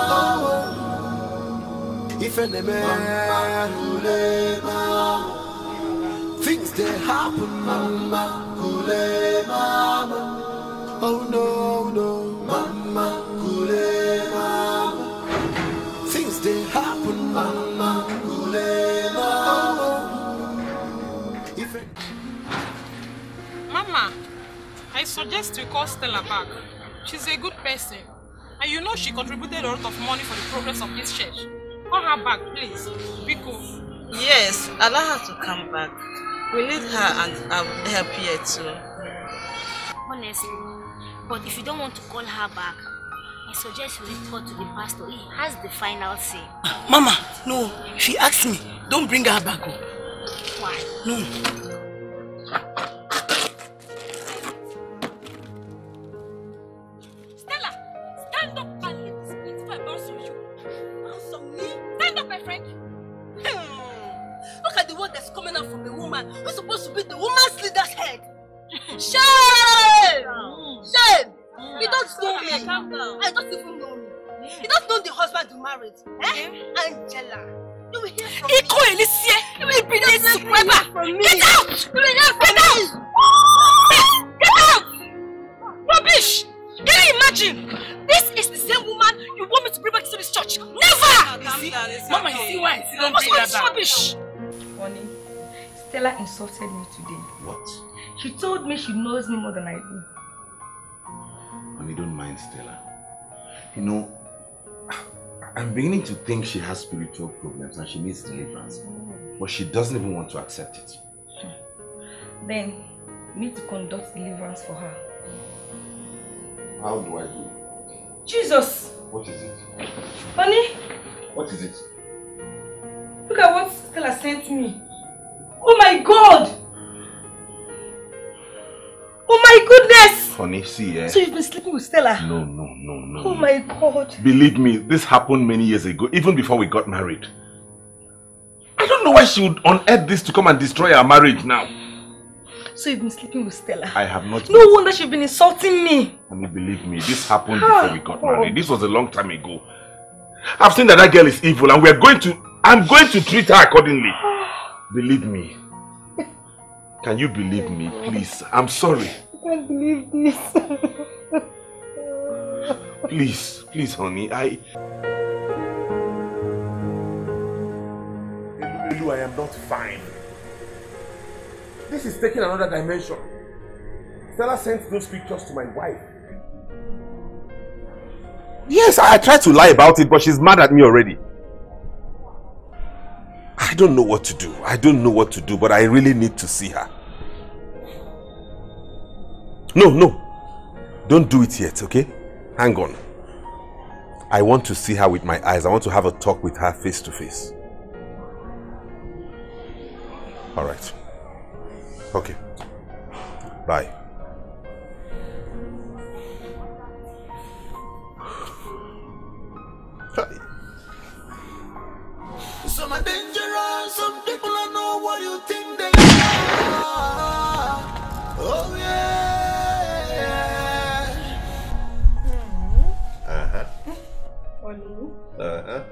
If any man kulema. Things they happen, mama kulema. Oh no, no, mama
I suggest you call Stella back. She's a good person. And you know she contributed a lot of money for the progress of this church. Call her back, please. Biko.
Yes, allow her to come back. We need her and um, help here too.
Honestly. But if you don't want to call her back, I suggest you report to the pastor. He has the final say.
Mama, no. If he asks me, don't bring her back.
Why?
No.
Me
more than I do.
Honey, don't mind Stella. You know, I'm beginning to think she has spiritual problems and she needs deliverance. But she doesn't even want to accept it.
Then, you need to conduct deliverance for her.
How do I do?
Jesus!
What is it?
Honey,
What is it?
look at what Stella sent me. Oh my God! Oh my goodness!
Honey, see, eh?
So you've been sleeping with Stella?
No, no, no, no.
Oh my God!
Believe me, this happened many years ago, even before we got married.
I don't know
why she would unearth this to come and destroy our marriage now.
So you've been sleeping with Stella?
I have not.
No wonder she's been insulting me.
Honey, believe me, this happened before we got married. This was a long time ago. I've seen that that girl is evil and we're going to, I'm going to treat her accordingly. Believe me. Can you believe me, please? I'm sorry.
I can't believe this.
Please, please, honey, I... Elulu, I am not fine. This is taking another dimension. Stella sent those pictures to my wife. Yes, I tried to lie about it, but she's mad at me already. I don't know what to do. I don't know what to do, but I really need to see her. No, no. Don't do it yet, okay? Hang on. I want to see her with my eyes. I want to have a talk with her face to face. All right. Okay. Bye.
Some what you think they are. Oh yeah.
Uh-huh.
Olu.
Uh-huh.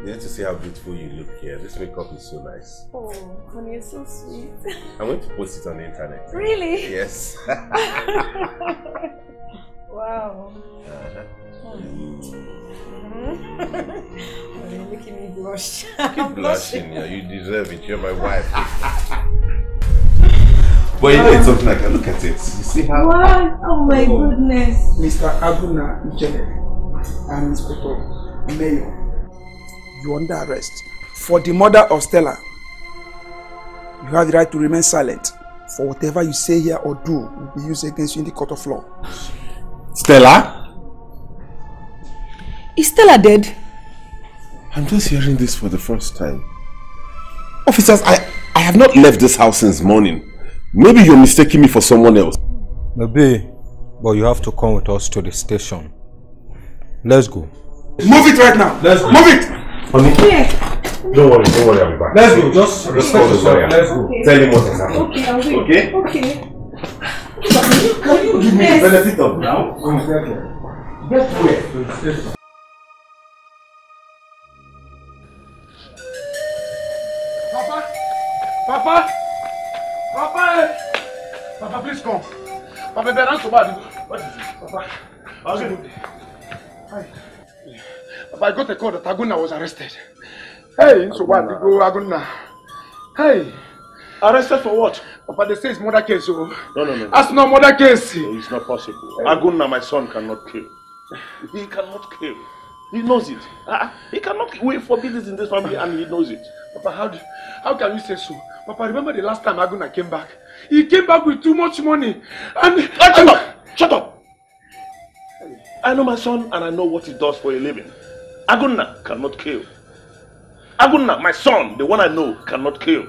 You need to see how beautiful you look here. This makeup is so nice.
Oh, honey, you're so sweet.
I'm going to post it on the internet.
Really?
Yes.
wow.
Uh-huh.
Oh, you're making me blush.
Keep blushing, yeah. You deserve it. You're my wife. but you know it's something like look at it. You see how
What? Oh my goodness.
Mr. Aguna Ijele and Inspector Mayor, you're under arrest for the murder of Stella. You have the right to remain silent. For whatever you say here or do will be used against you in the court of law.
Stella?
Is Stella dead?
I'm just hearing this for the first time. Officers, I, I have not left this house since morning. Maybe you're mistaking me for someone else.
Maybe, but you have to come with us to the station. Let's go.
Move it right now.
Let's go.
Move it.
Honey, don't worry, don't worry, I'll be back.
Let's go, just
Let's
respect
call the lawyer.
Let's go.
Tell him what has happened.
Okay, I'll wait.
Okay?
Okay.
Can you give me the
Yes.
benefit of now?
Get where?
Papa! Papa! Papa, please come. Papa, bear down to bad. What is it? Papa. Good? Hi. Papa, I got a call that Aguna was arrested. Hey, so what? Go Aguna. Hey. Arrested for what? Papa, they say it's murder case, oh.
No, no, no.
That's not murder case.
It's not possible. Aguna, my son, cannot kill. He cannot kill. He knows it. Ah, he cannot. We forbid this in this family, and he knows it.
Papa, how, do, how can you say so? Papa, remember the last time Aguna came back? He came back with too much money. And.
Ah, shut up! Shut up! I know my son, and I know what he does for a living. Aguna cannot kill. Aguna, my son, the one I know, cannot kill.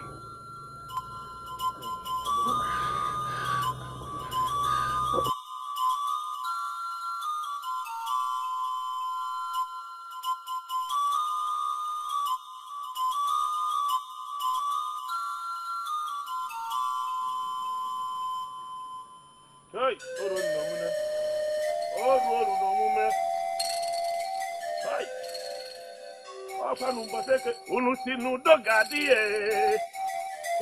Olutinudogadi e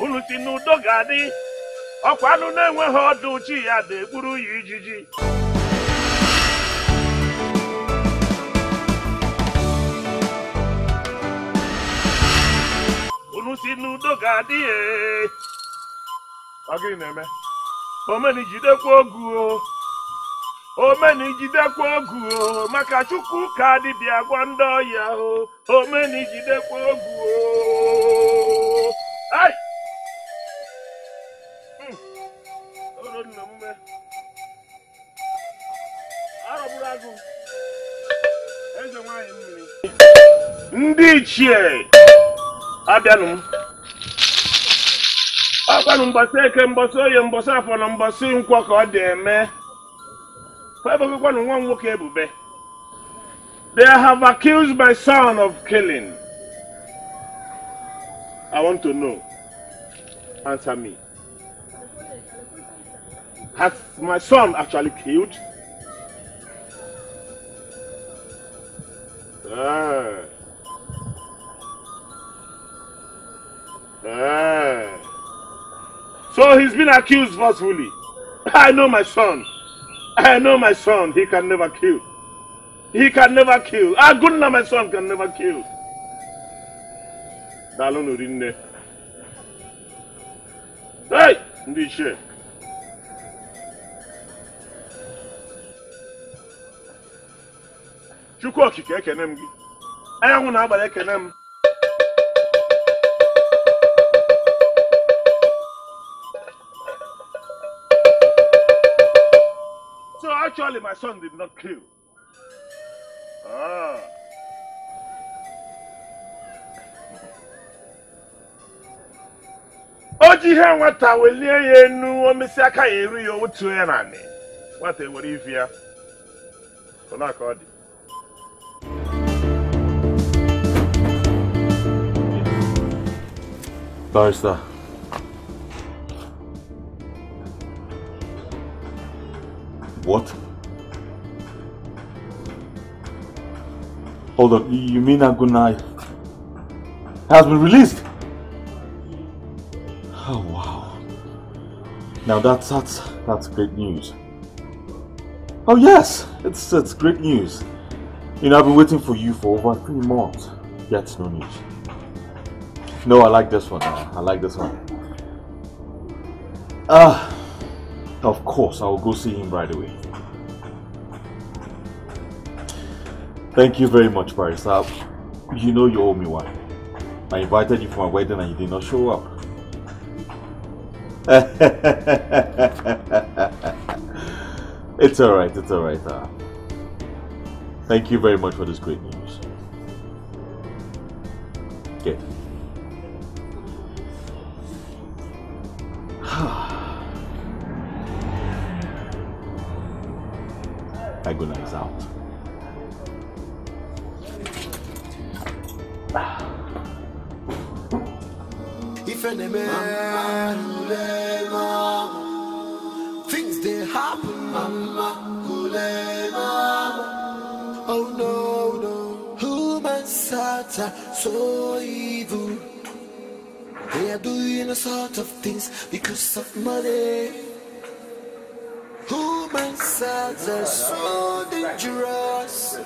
Olutinudogadi ọkwa anụ na-enweghị ọdụ chi ya na-egburu ya ijiji Olutinudogadi e ọ gịnị na-eme? Omeni jidekwa ogu o. omeni ogu maka chukwu ka dibịa gwa ndị ọya o omeni jidekwa ogu. Hmm. Ndị ichie abịanụ m. Ọkwanụ mbọsị eke mbọsị oye mbọsị afọ na mbọsị nkwọ ka ọ dị eme. They have accused my son of killing I want to know. Answer me. Has my son actually killed? Ah. Ah. So he's been accused forcefully. I know my son. I know my son. He can never kill. He can never kill. Now, my son can never kill. Daalụ rinne. Hey! Ndị. Chukwu okike ekene m gị. Anyanwụ na-agbara ekene m. actually my son did not kill. Ah. O ji ihe nwata welie ya enu o mesi aka ya eru ya otuo ya n'anị. Nwata ewere ivi ya. Ọ na ka ọ dị.
Barrister. What? Hold on, you mean Agunai has been released? Oh wow. Now that's that's that's great news. Oh yes, it's it's great news. You know I've been waiting for you for over three months. Yet no news. No, I like this one. I like this one. Ah, of course, I will go see him right away. Thank you very much, Paris. Uh, you know you owe me one. I invited you for my wedding and you did not show up. it's alright, it's alright. Uh, thank you very much for this great news.
Are so dangerous.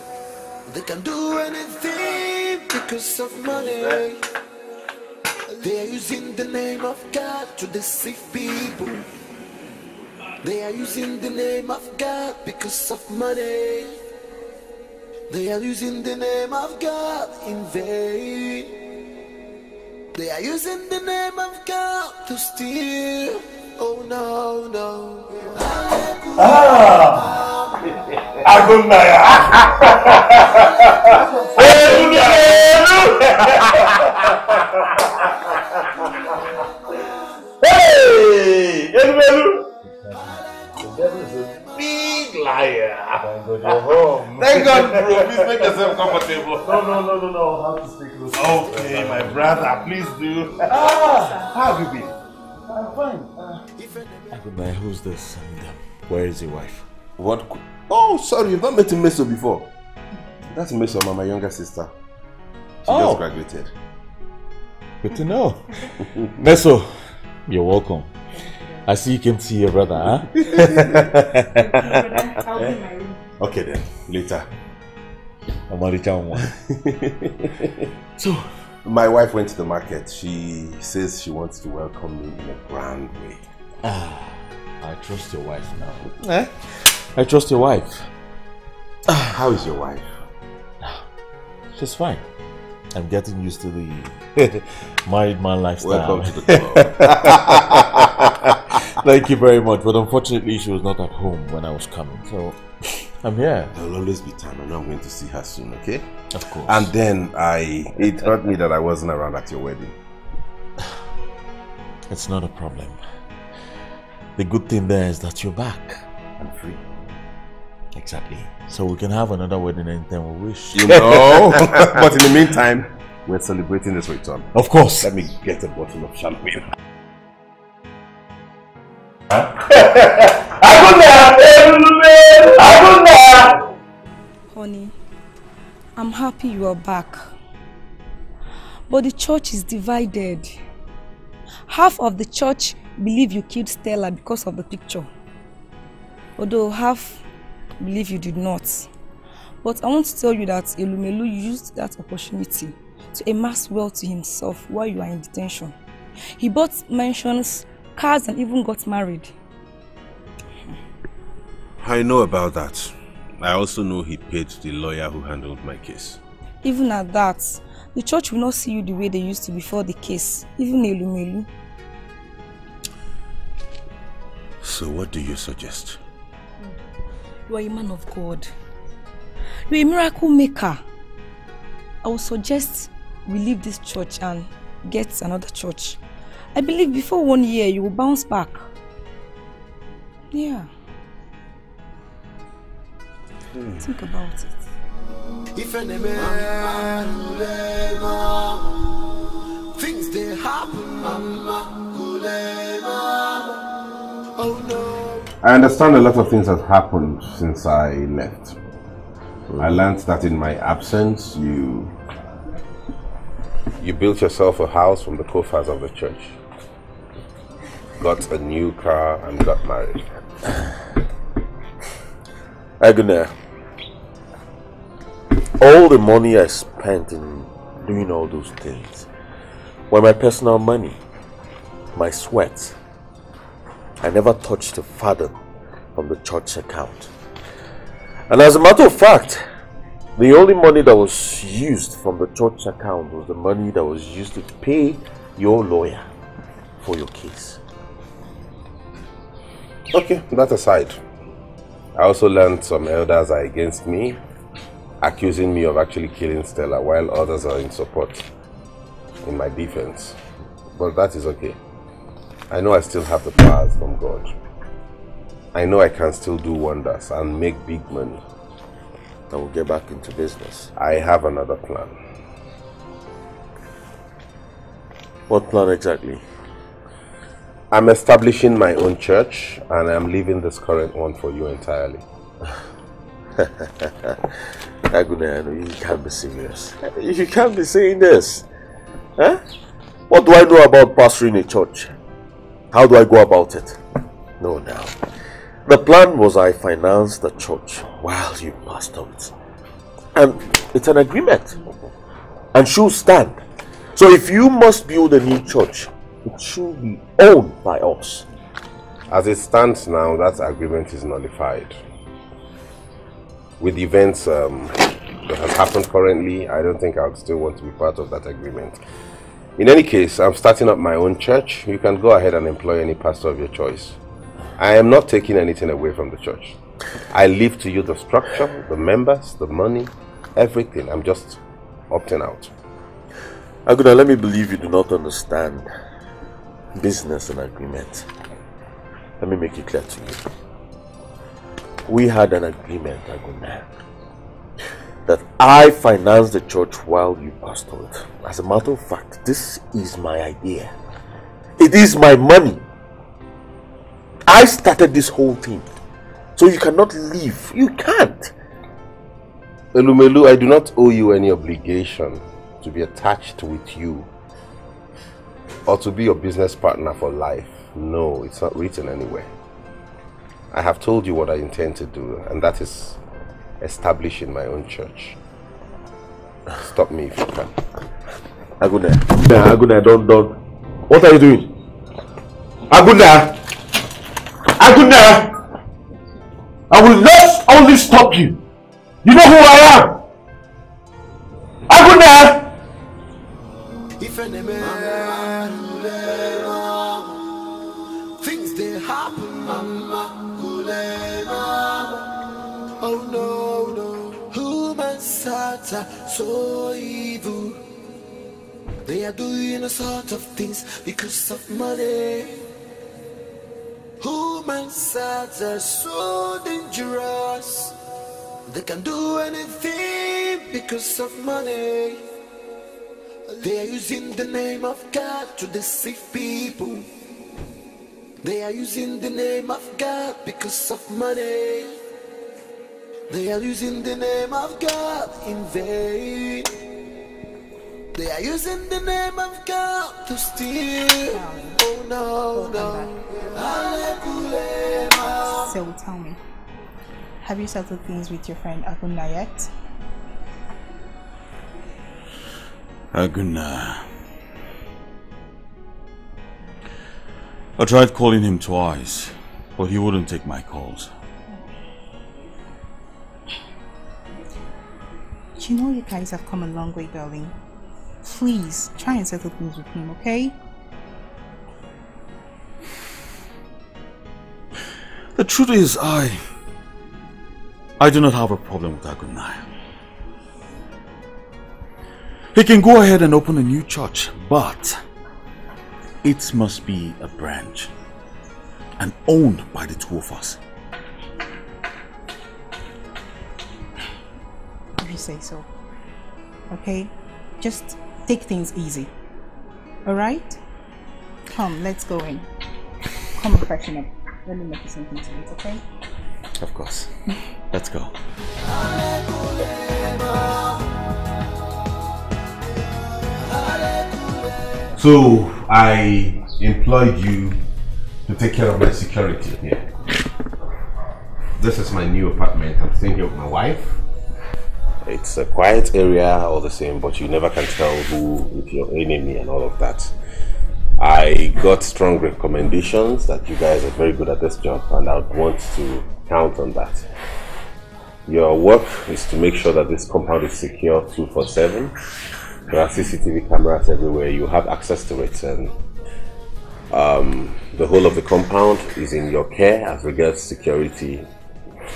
They can do anything because of money. They are using the name of God to deceive people. They are using the name of God because of money. They are using the name of God in vain. They are using the name of God to steal. Oh no, no.
Ah! Agunaya! hey! Elumelu! The devil is a big liar. Thank God bro. Please make yourself comfortable.
No, no, no, no, no. How to speak close.
Okay, my brother, please do. Ah, how have you been?
I'm fine. Uh,
Goodbye, who's this? And uh, where is your wife?
What? co- Oh, sorry, you've not met Meso before. That's Meso, my younger sister. She
Oh.
just graduated.
Good to know. Meso, you're welcome. I see you came to see your brother, huh?
I'll be in my room.
Okay then, later.
so,
my wife went to the market. She says she wants to welcome me in a grand way.
Ah, I trust your wife now.
Eh?
I trust your wife.
How is your wife?
She's fine. I'm getting used to the married man lifestyle.
Welcome to the club.
Thank you very much. But unfortunately, she was not at home when I was coming. So I'm here.
There'll always be time. I know I'm going to see her soon, okay?
Of course.
And then I it hurt me that I wasn't around at your wedding.
It's not a problem. The good thing there is that you're back.
I'm free.
Exactly. So we can have another wedding anytime we wish.
You know. but in the meantime, We're celebrating this return.
Of course.
Let me get a bottle of champagne.
Honey, I'm happy you are back. But the church is divided. Half of the church believe you killed Stella because of the picture. Although half believe you did not. But I want to tell you that Elumelu used that opportunity to amass wealth to himself while you are in detention. He bought mansions, cars and even got married.
I know about that. I also know he paid the lawyer who handled my case.
Even at that, the church will not see you the way they used to before the case, even Elumelu.
So what do you suggest?
You are a man of God. You are a miracle maker. I would suggest we leave this church and get another church. I believe before one year you will bounce back. Yeah. Hmm. Think about it.
If any man things they happen, mama, oh no.
I understand a lot of things have happened since I left. I learned that in my absence, you you built yourself a house from the coffers of the church, got a new car, and got married.
Agnes, all the money I spent in doing all those things were my personal money, my sweat. I never touched a fathom from the church account. And as a matter of fact, the only money that was used from the church account was the money that was used to pay your lawyer for your case.
Okay, that aside, I also learned some elders are against me, accusing me of actually killing Stella, while others are in support in my defense. But that is okay. I know I still have the powers from God. I know I can still do wonders and make big money.
I will get back into business.
I have another plan.
What plan exactly?
I'm establishing my own church and I'm leaving this current one for you entirely.
Agune, you can't be serious. You can't be saying this. Huh? What do I know about pastoring a church? How do I go about it? No, now. The plan was I finance the church while you pastor it. And it's an agreement. And should stand. So if you must build a new church, it should be owned by us.
As it stands now, that agreement is nullified. With events um, that has happened currently, I don't think I would still want to be part of that agreement. In any case, I'm starting up my own church. You can go ahead and employ any pastor of your choice. I am not taking anything away from the church. I leave to you the structure, the members, the money, everything. I'm just opting out.
Aguna, let me believe you do not understand business and agreement. Let me make it clear to you. We had an agreement, Aguna, that I finance the church while you pastor it. As a matter of fact, this is my idea. It is my money. I started this whole thing. So you cannot leave. You can't.
Elumelu, I do not owe you any obligation to be attached with you or to be your business partner for life. No, it's not written anywhere. I have told you what I intend to do, and that is establishing my own church. Stop me if you can.
Aguna, Aguna, don't, don't. What are you doing? Aguna! Aguna! I will not only stop you. You know who I am? Aguna!
If any man things they happen, mama, mama. Oh no, no. Are so evil. They are doing a sort of things because of money. Humans are so dangerous. They can do anything because of money. They are using the name of God to deceive people. They are using the name of God because of money. They are using the name of God in vain. They are using the name of God to steal. Oh no, no.
So tell me, have you settled things with your friend Abuna yet?
Aguna. I tried calling him twice, but he wouldn't take my calls.
You know you guys have come a long way, darling. Please try and settle things with him, okay?
The truth is, I. I do not have a problem with Agunaya. He can go ahead and open a new church, but it must be a branch and owned by the two of us.
If you say so. Okay? Just take things easy. Alright? Come, let's go in. Come and freshen up. Let me make you something to eat, okay?
Of course. Let's go.
So I employed you to take care of my security here. This is my new apartment. I'm staying here with my wife. It's a quiet area all the same, but you never can tell who is your enemy and all of that. I got strong recommendations that you guys are very good at this job and I would want to count on that. Your work is to make sure that this compound is secure 247. There are CCTV cameras everywhere. You have access to it and um, the whole of the compound is in your care as regards security.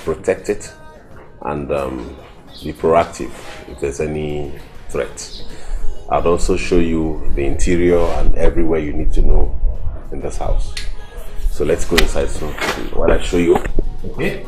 Protect it and um, be proactive if there's any threat. I'll also show you the interior and everywhere you need to know in this house. So let's go inside soon while I show you. Okay?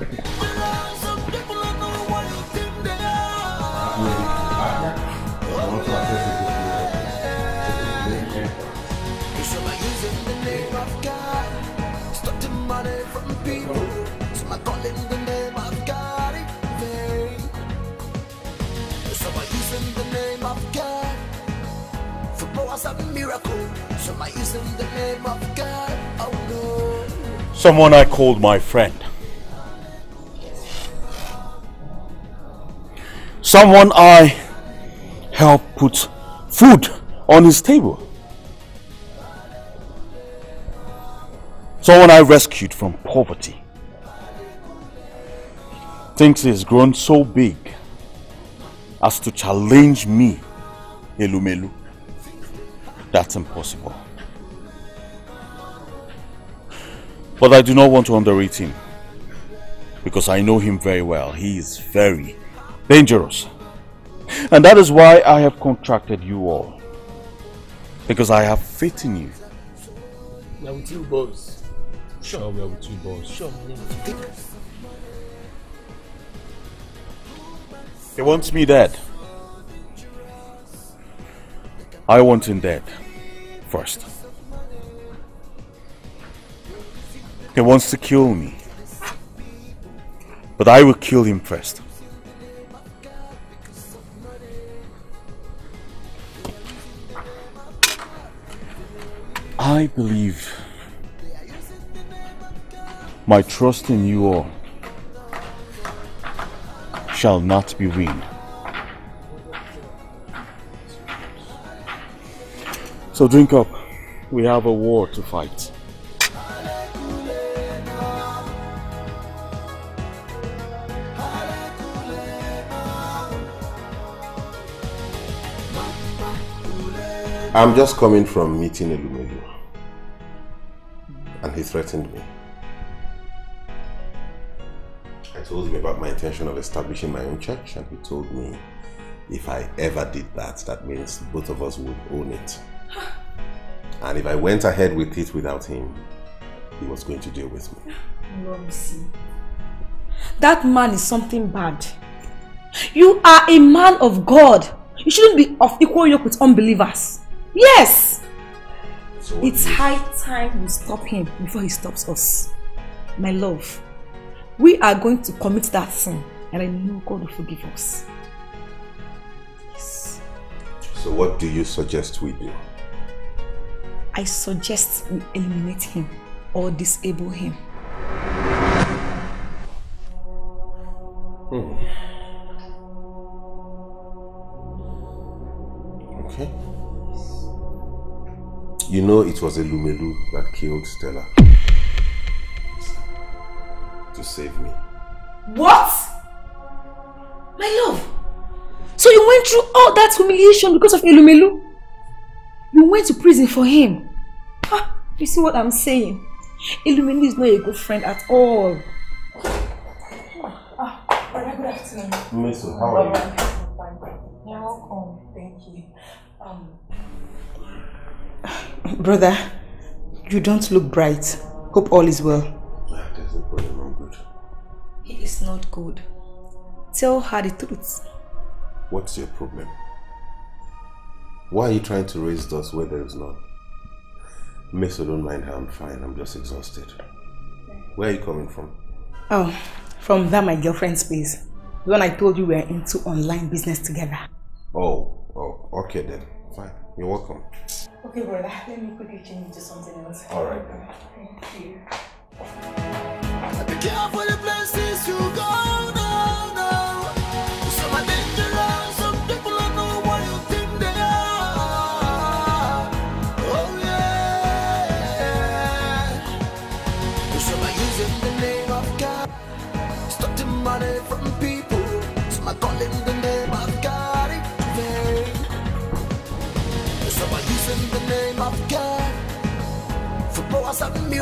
Miracle. The name of God, oh no.
Someone I called my friend. Someone I helped put food on his table. Someone I rescued from poverty. Thinks he's grown so big as to challenge me, Elumelu. That's impossible. But I do not want to underrate him. Because I know him very well. He is very dangerous. And that is why I have contracted you all. Because I have faith in you.
Now with you, boss.
Sure, we are with you, boss.
Sure,
He wants me dead. I want him dead. First. He wants to kill me. But I will kill him first. I believe my trust in you all shall not be weaned. So drink up. We have a war to fight.
I'm just coming from meeting Elumelu. And he threatened me. I told him about my intention of establishing my own church, and he told me if I ever did that, that means both of us would own it. And if I went ahead with it without him, he was going to deal with me.
Romsey, that man is something bad. You are a man of God. You shouldn't be of equal yoke with unbelievers. Yes! it's high time we stop him before he stops us. My love, we are going to commit that sin and I know God will forgive us. Yes.
So what do you suggest we do?
I suggest we eliminate him or disable him.
Hmm. Okay. You know it was a Elumelu that killed Stella. To save me.
What? My love, so you went through all that humiliation because of Elumelu? You went to prison for him? Ah, you see what I'm saying? Elumelu is not a good friend at all.
Ah, brother, good afternoon.
Mason, how are you?
You're welcome. Thank you. Um, brother, you don't look bright. Hope all is well.
There's no problem, I'm good.
He is not good. Tell her the truth.
What's your problem? Why are you trying to raise dust where there is none? Mason, don't mind her, I'm fine, I'm just exhausted. Where are you coming from?
Oh, from that my girlfriend's place. The one I told you we are into online business together.
Oh, oh, okay then. Fine. You're welcome.
Okay, brother. Let me quickly change into something else.
Alright then.
Thank you.
Be careful the places you go now, now.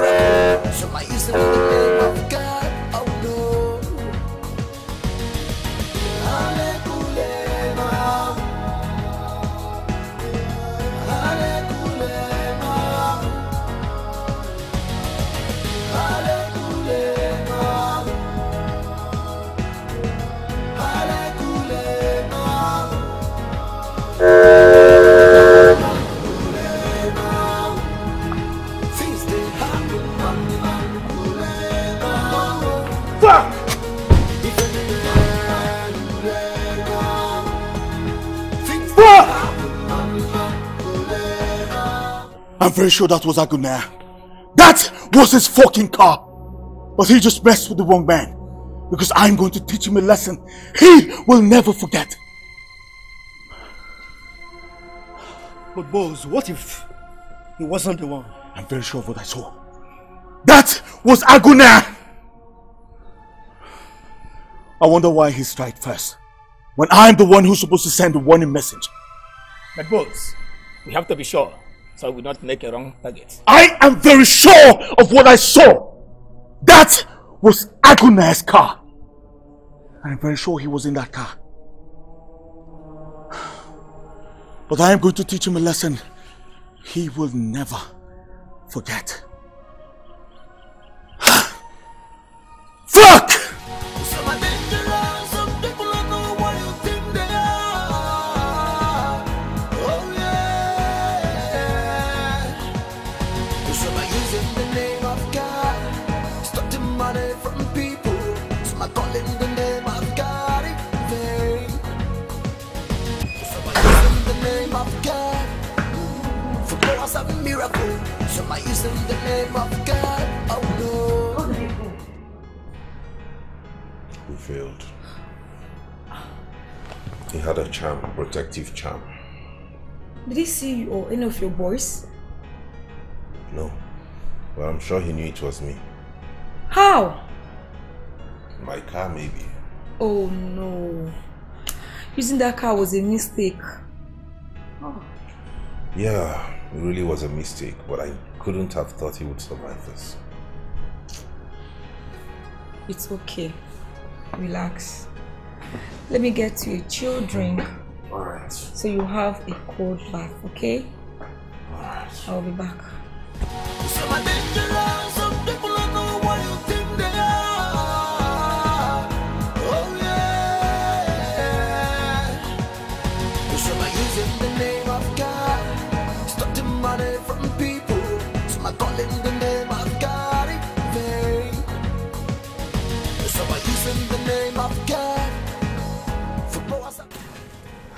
Powers and miracles.
I'm very sure that was Agunaya. That was his fucking car. But he just messed with the wrong man. Because I'm going to teach him a lesson he will never forget.
But boss, what if he wasn't the one?
I'm very sure of what I saw. That was Agunaya! I wonder why he strike first. When I'm the one who's supposed to send the warning message.
But boss, we have to be sure so we not make a wrong target.
I am very sure of what I saw. That was Agunaya's car. I'm very sure he was in that car. But I am going to teach him a lesson he will never forget. Fuck!
Some are using the name of God. Oh no.
We failed. He had a charm, a protective charm.
Did he see you or any of your boys?
No. But I'm sure he knew it was me.
How?
My car, maybe.
Oh no. Using that car was a mistake. Oh.
Yeah, it really was a mistake, but I couldn't have thought he would survive this.
It's okay. Relax. Let me get you a chill drink.
Alright.
So you have a cold bath, okay?
Alright.
I'll be back.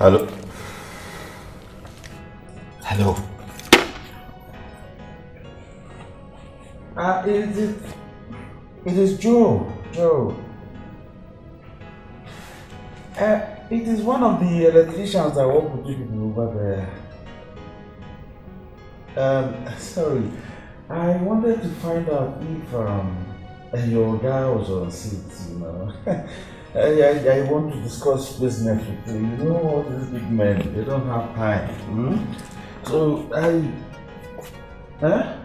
Hello. Hello.
Uh, it is, it is Joe. Joe. Uh, it is one of the electricians that work with you people over there. Um, sorry. I wanted to find out if um, your guy was on seat, you know. I, I, I want to discuss business with you. You know what these big men, they don't have time. Hmm? So I huh?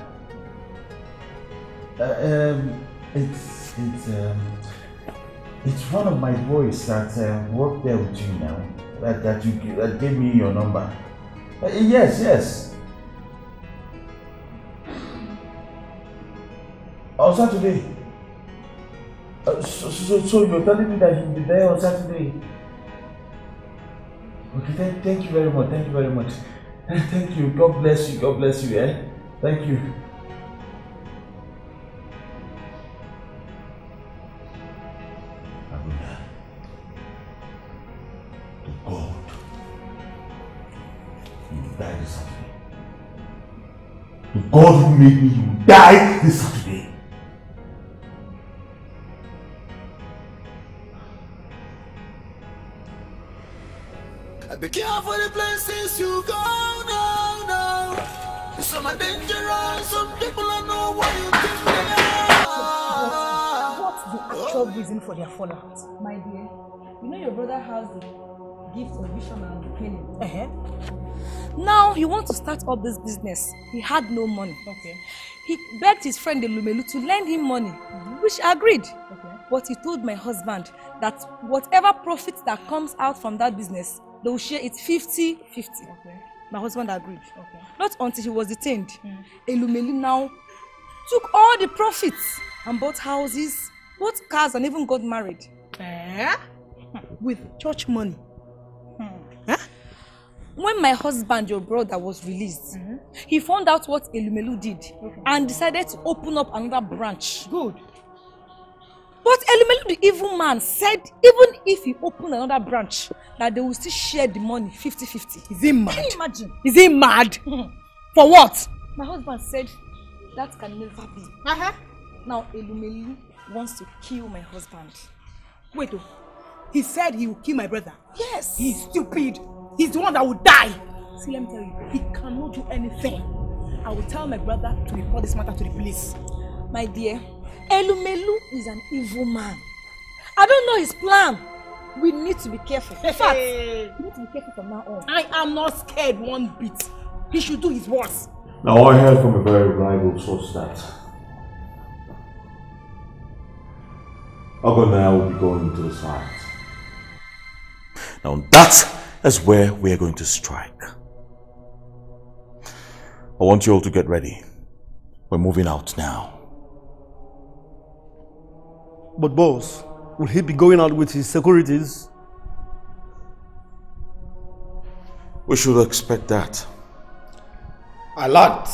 Uh, um it's it's um it's one of my boys that uh, worked there with you now. That that you that gave me your number. Uh, yes, yes. On Saturday. Uh, so, so, so you're telling me that he'll be there on Saturday? Okay, thank, thank you very much. Thank you very much. Thank you. God bless you. God bless you. Eh? Thank you. God, who made me, you die this Saturday.
Be careful the places you go now, now. Some are dangerous, some people don't know what you think they are.
What's the actual reason for their fallout?
My dear, you know your brother has the gift of vision and planning. Uh-huh. Now he wants to start up this business. He had no money.
Okay.
He begged his friend Elumelu to lend him money, which I agreed.
Okay.
But he told my husband that whatever profit that comes out from that business, they will share it 50 50.
Okay.
My husband agreed.
Okay.
Not until he was detained. Hmm. Elumelu now took all the profits and bought houses, bought cars, and even got married.
Eh? Hmm. With church money. Hmm. Eh?
When my husband, your brother, was released, mm-hmm. he found out what Elumelu did and decided to open up another branch.
Good.
But Elumelu, the evil man, said even if he opened another branch, that they will still share the money 50-50.
Is he mad?
Can you imagine?
Is he mad? For what?
My husband said that can never be.
Uh-huh.
Now Elumelu wants to kill my husband.
Wait, oh. He said he will kill my brother.
Yes.
He's stupid. He's the one that will die. See, let me tell you, he cannot do anything. I will tell my brother to report this matter to the police.
My dear, Elumelu is an evil man. I don't know his plan. We need to be careful. In fact,
Hey.
we need to be careful from now on.
I am not scared one bit. He should do his worst.
Now I heard from a very reliable source that Ogonaya will be going to the site. Now that is where we are going to strike. I want you all to get ready. We're moving out now.
But boss, will he be going out with his securities?
We should expect that.
I learned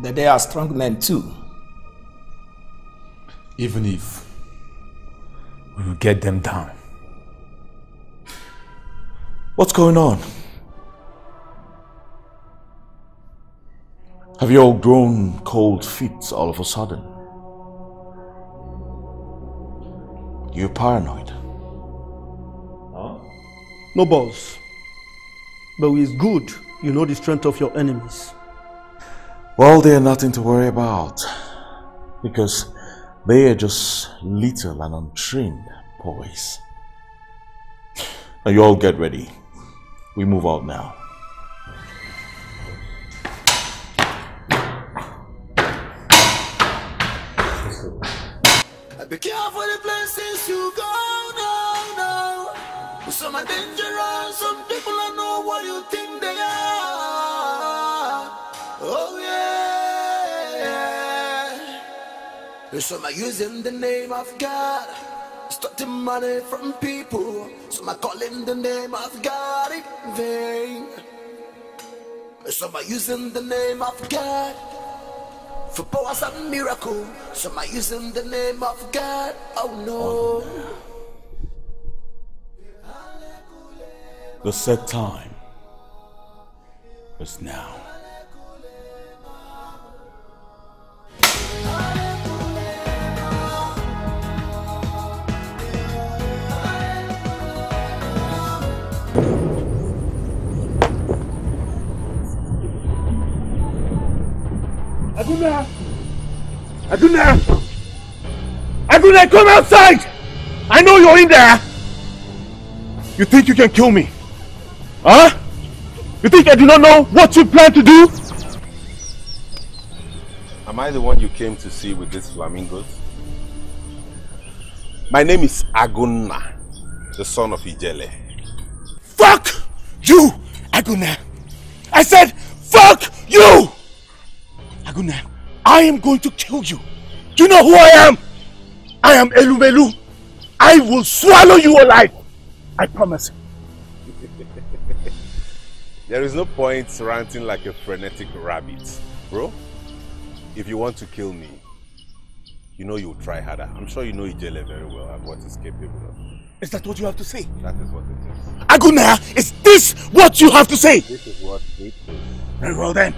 that they are strong men too.
Even if we will get them down.
What's going on? Have you all grown cold feet all of a sudden? You're paranoid. Huh?
No, boss. But it's good you know the strength of your enemies.
Well, they're nothing to worry about. Because they are just little and untrained boys. Now you all get ready. We move out now.
Be careful are dangerous, some people don't know what you think they are. Oh yeah. Some are using the name of God, extorting money from people. Some are calling the name of God in vain. Some are using the name of God for powers and miracle. Some are using the name of God. Oh no.
The set time
is now.
Aguna! Aguna! Aguna, come outside! I know you're in there! You think you can kill me? Huh? You think I do not know what you plan to do?
Am I the one you came to see with these flamingos? My name is Aguna, the son of Ijele.
Fuck you, Aguna! I said, fuck you! Aguna, I am going to kill you. Do you know who I am? I am Elumelu. I will swallow you alive. I promise.
There is no point ranting like a frenetic rabbit. Bro, if you want to kill me, you know you'll try harder. I'm sure you know Ijele very well and what he's capable of.
Is that what you have to say?
That is what it is.
Aguna, is this what you have to say?
This is what it is.
Very well then.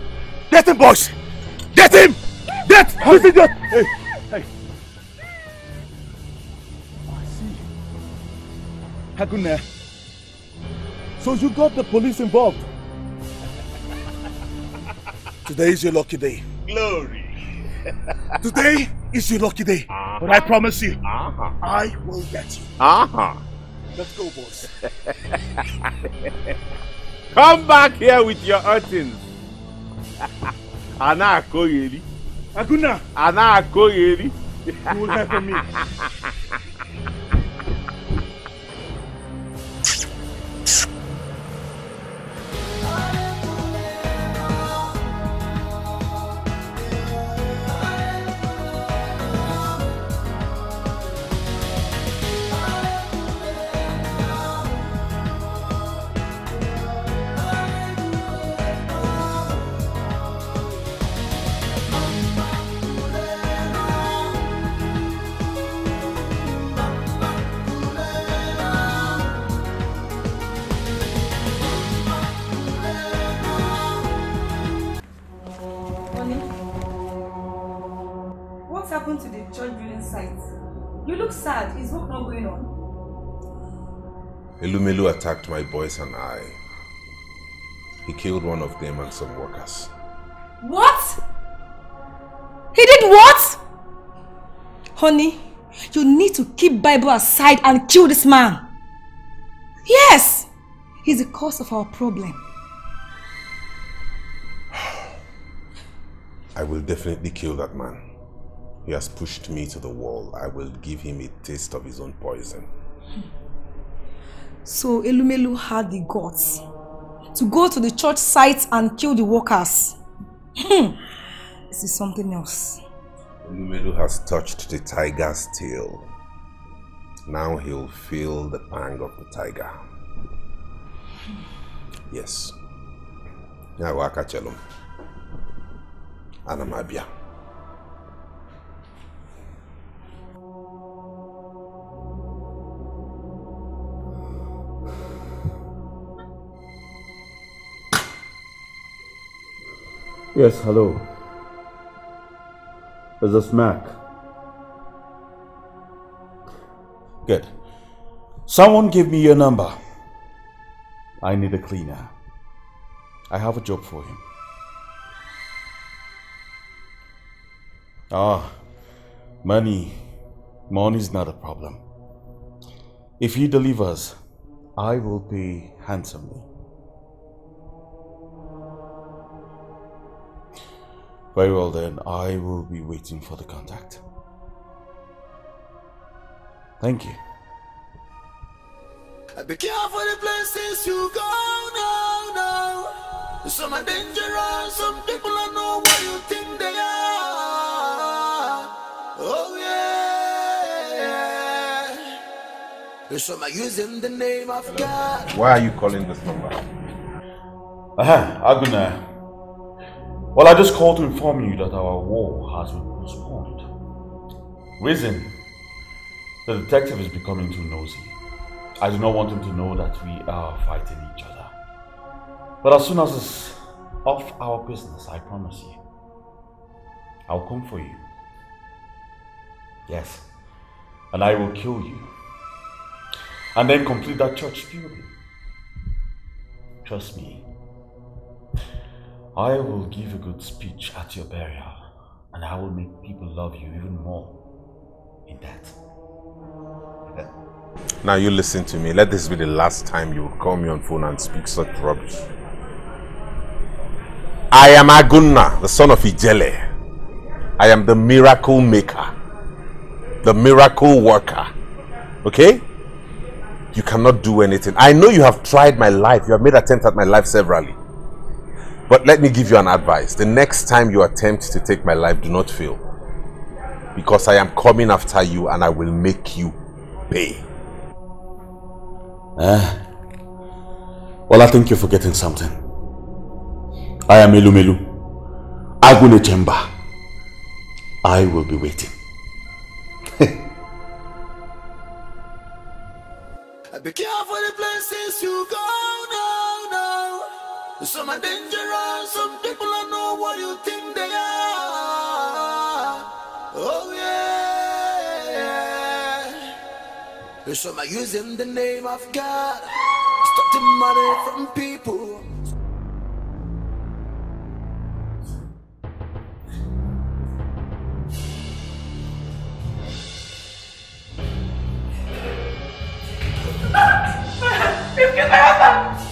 Get him, boys! Get him! Get! This idiot! Hey, hey. I see. Aguna. So you got the police involved? Today is your lucky day.
Glory.
Today is your lucky day. But I promise you, I will get you.
Uh-huh.
Let's go, boys.
Come back here with your urchins. Ana akoyeri.
Aguna.
Ana akoyeri.
You will from me.
church building site? You look sad. Is work not going on?
Elumelu attacked my boys and I. He killed one of them and some workers.
What? He did what? Honey, you need to keep Bible aside and kill this man. Yes! He's the cause of our problem.
I will definitely kill that man. He has pushed me to the wall. I will give him a taste of his own poison.
So Elumelu had the guts to go to the church site and kill the workers. Hmm. This is something else.
Elumelu has touched the tiger's tail. Now he'll feel the pang of the tiger. Yes. Now Akachelum. Anamabia.
Yes, hello. Is this Mac? Good. Someone give me your number. I need a cleaner. I have a job for him. Ah, money. Money is not a problem. If he delivers, I will pay handsomely. Very well then, I will be waiting for the contact. Thank you.
Be careful the places you go now, now. Some are dangerous, some people don't know what you think they are. Oh yeah. Some are using the name of God.
Why are you calling this number?
Aha, Aguna. Well, I just called to inform you that our war has been postponed. Reason? The detective is becoming too nosy. I do not want him to know that we are fighting each other. But as soon as it's off our business, I promise you. I'll come for you. Yes. And I will kill you. And then complete that church building. Trust me. I will give a good speech at your burial. And I will make people love you even more in that.
Now you listen to me. Let this be the last time you will call me on phone and speak such rubbish. I am Aguna, the son of Ijele. I am the miracle maker, the miracle worker. Okay? You cannot do anything. I know you have tried my life. You have made attempts at my life severally. But let me give you an advice. The next time you attempt to take my life, do not fail. Because I am coming after you and I will make you pay.
Eh? Well, I think you're forgetting something. I am Elumelu. Agune Chemba. I will be waiting.
Be careful the places you go now, now. Some are dangerous, some people don't know what you think they are. Oh yeah. Some are using the name of God, stop the money from people.
You've killed my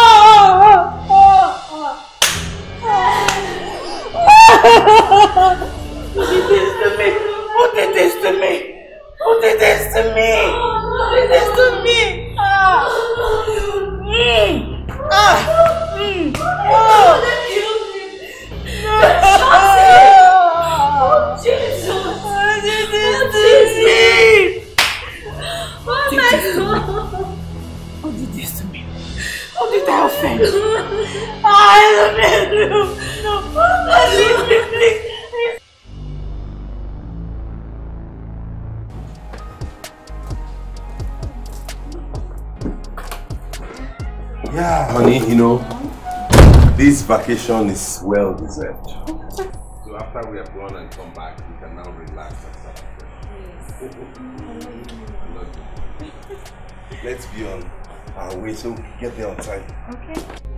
this to me? Who did this to me? Ah! Mm. Ah! Mm. Oh!
Oh, Jesus!
Who did this to me?
Oh my God!
Who did this to me? Who did I offend? I don't know. No, leave me, please.
Yeah, honey, you know, this vacation is well deserved. So after we have gone and come back, we can now relax and start afresh. Let's be on our way so we can get there on time.
Okay.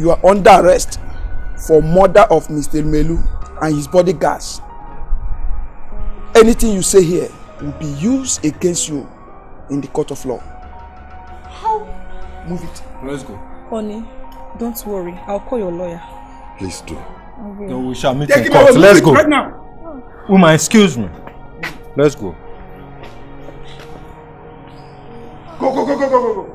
You are under arrest for murder of Mr. Melu and his bodyguards. Anything you say here will be used against you in the court of law.
How?
Move it.
Let's go.
Honey, don't worry. I'll call your lawyer.
Please do.
Will.
No, we shall meet
Take
in court. Let's go.
right now.
Woman, excuse me. Let's go.
Go, go, go, go, go, go,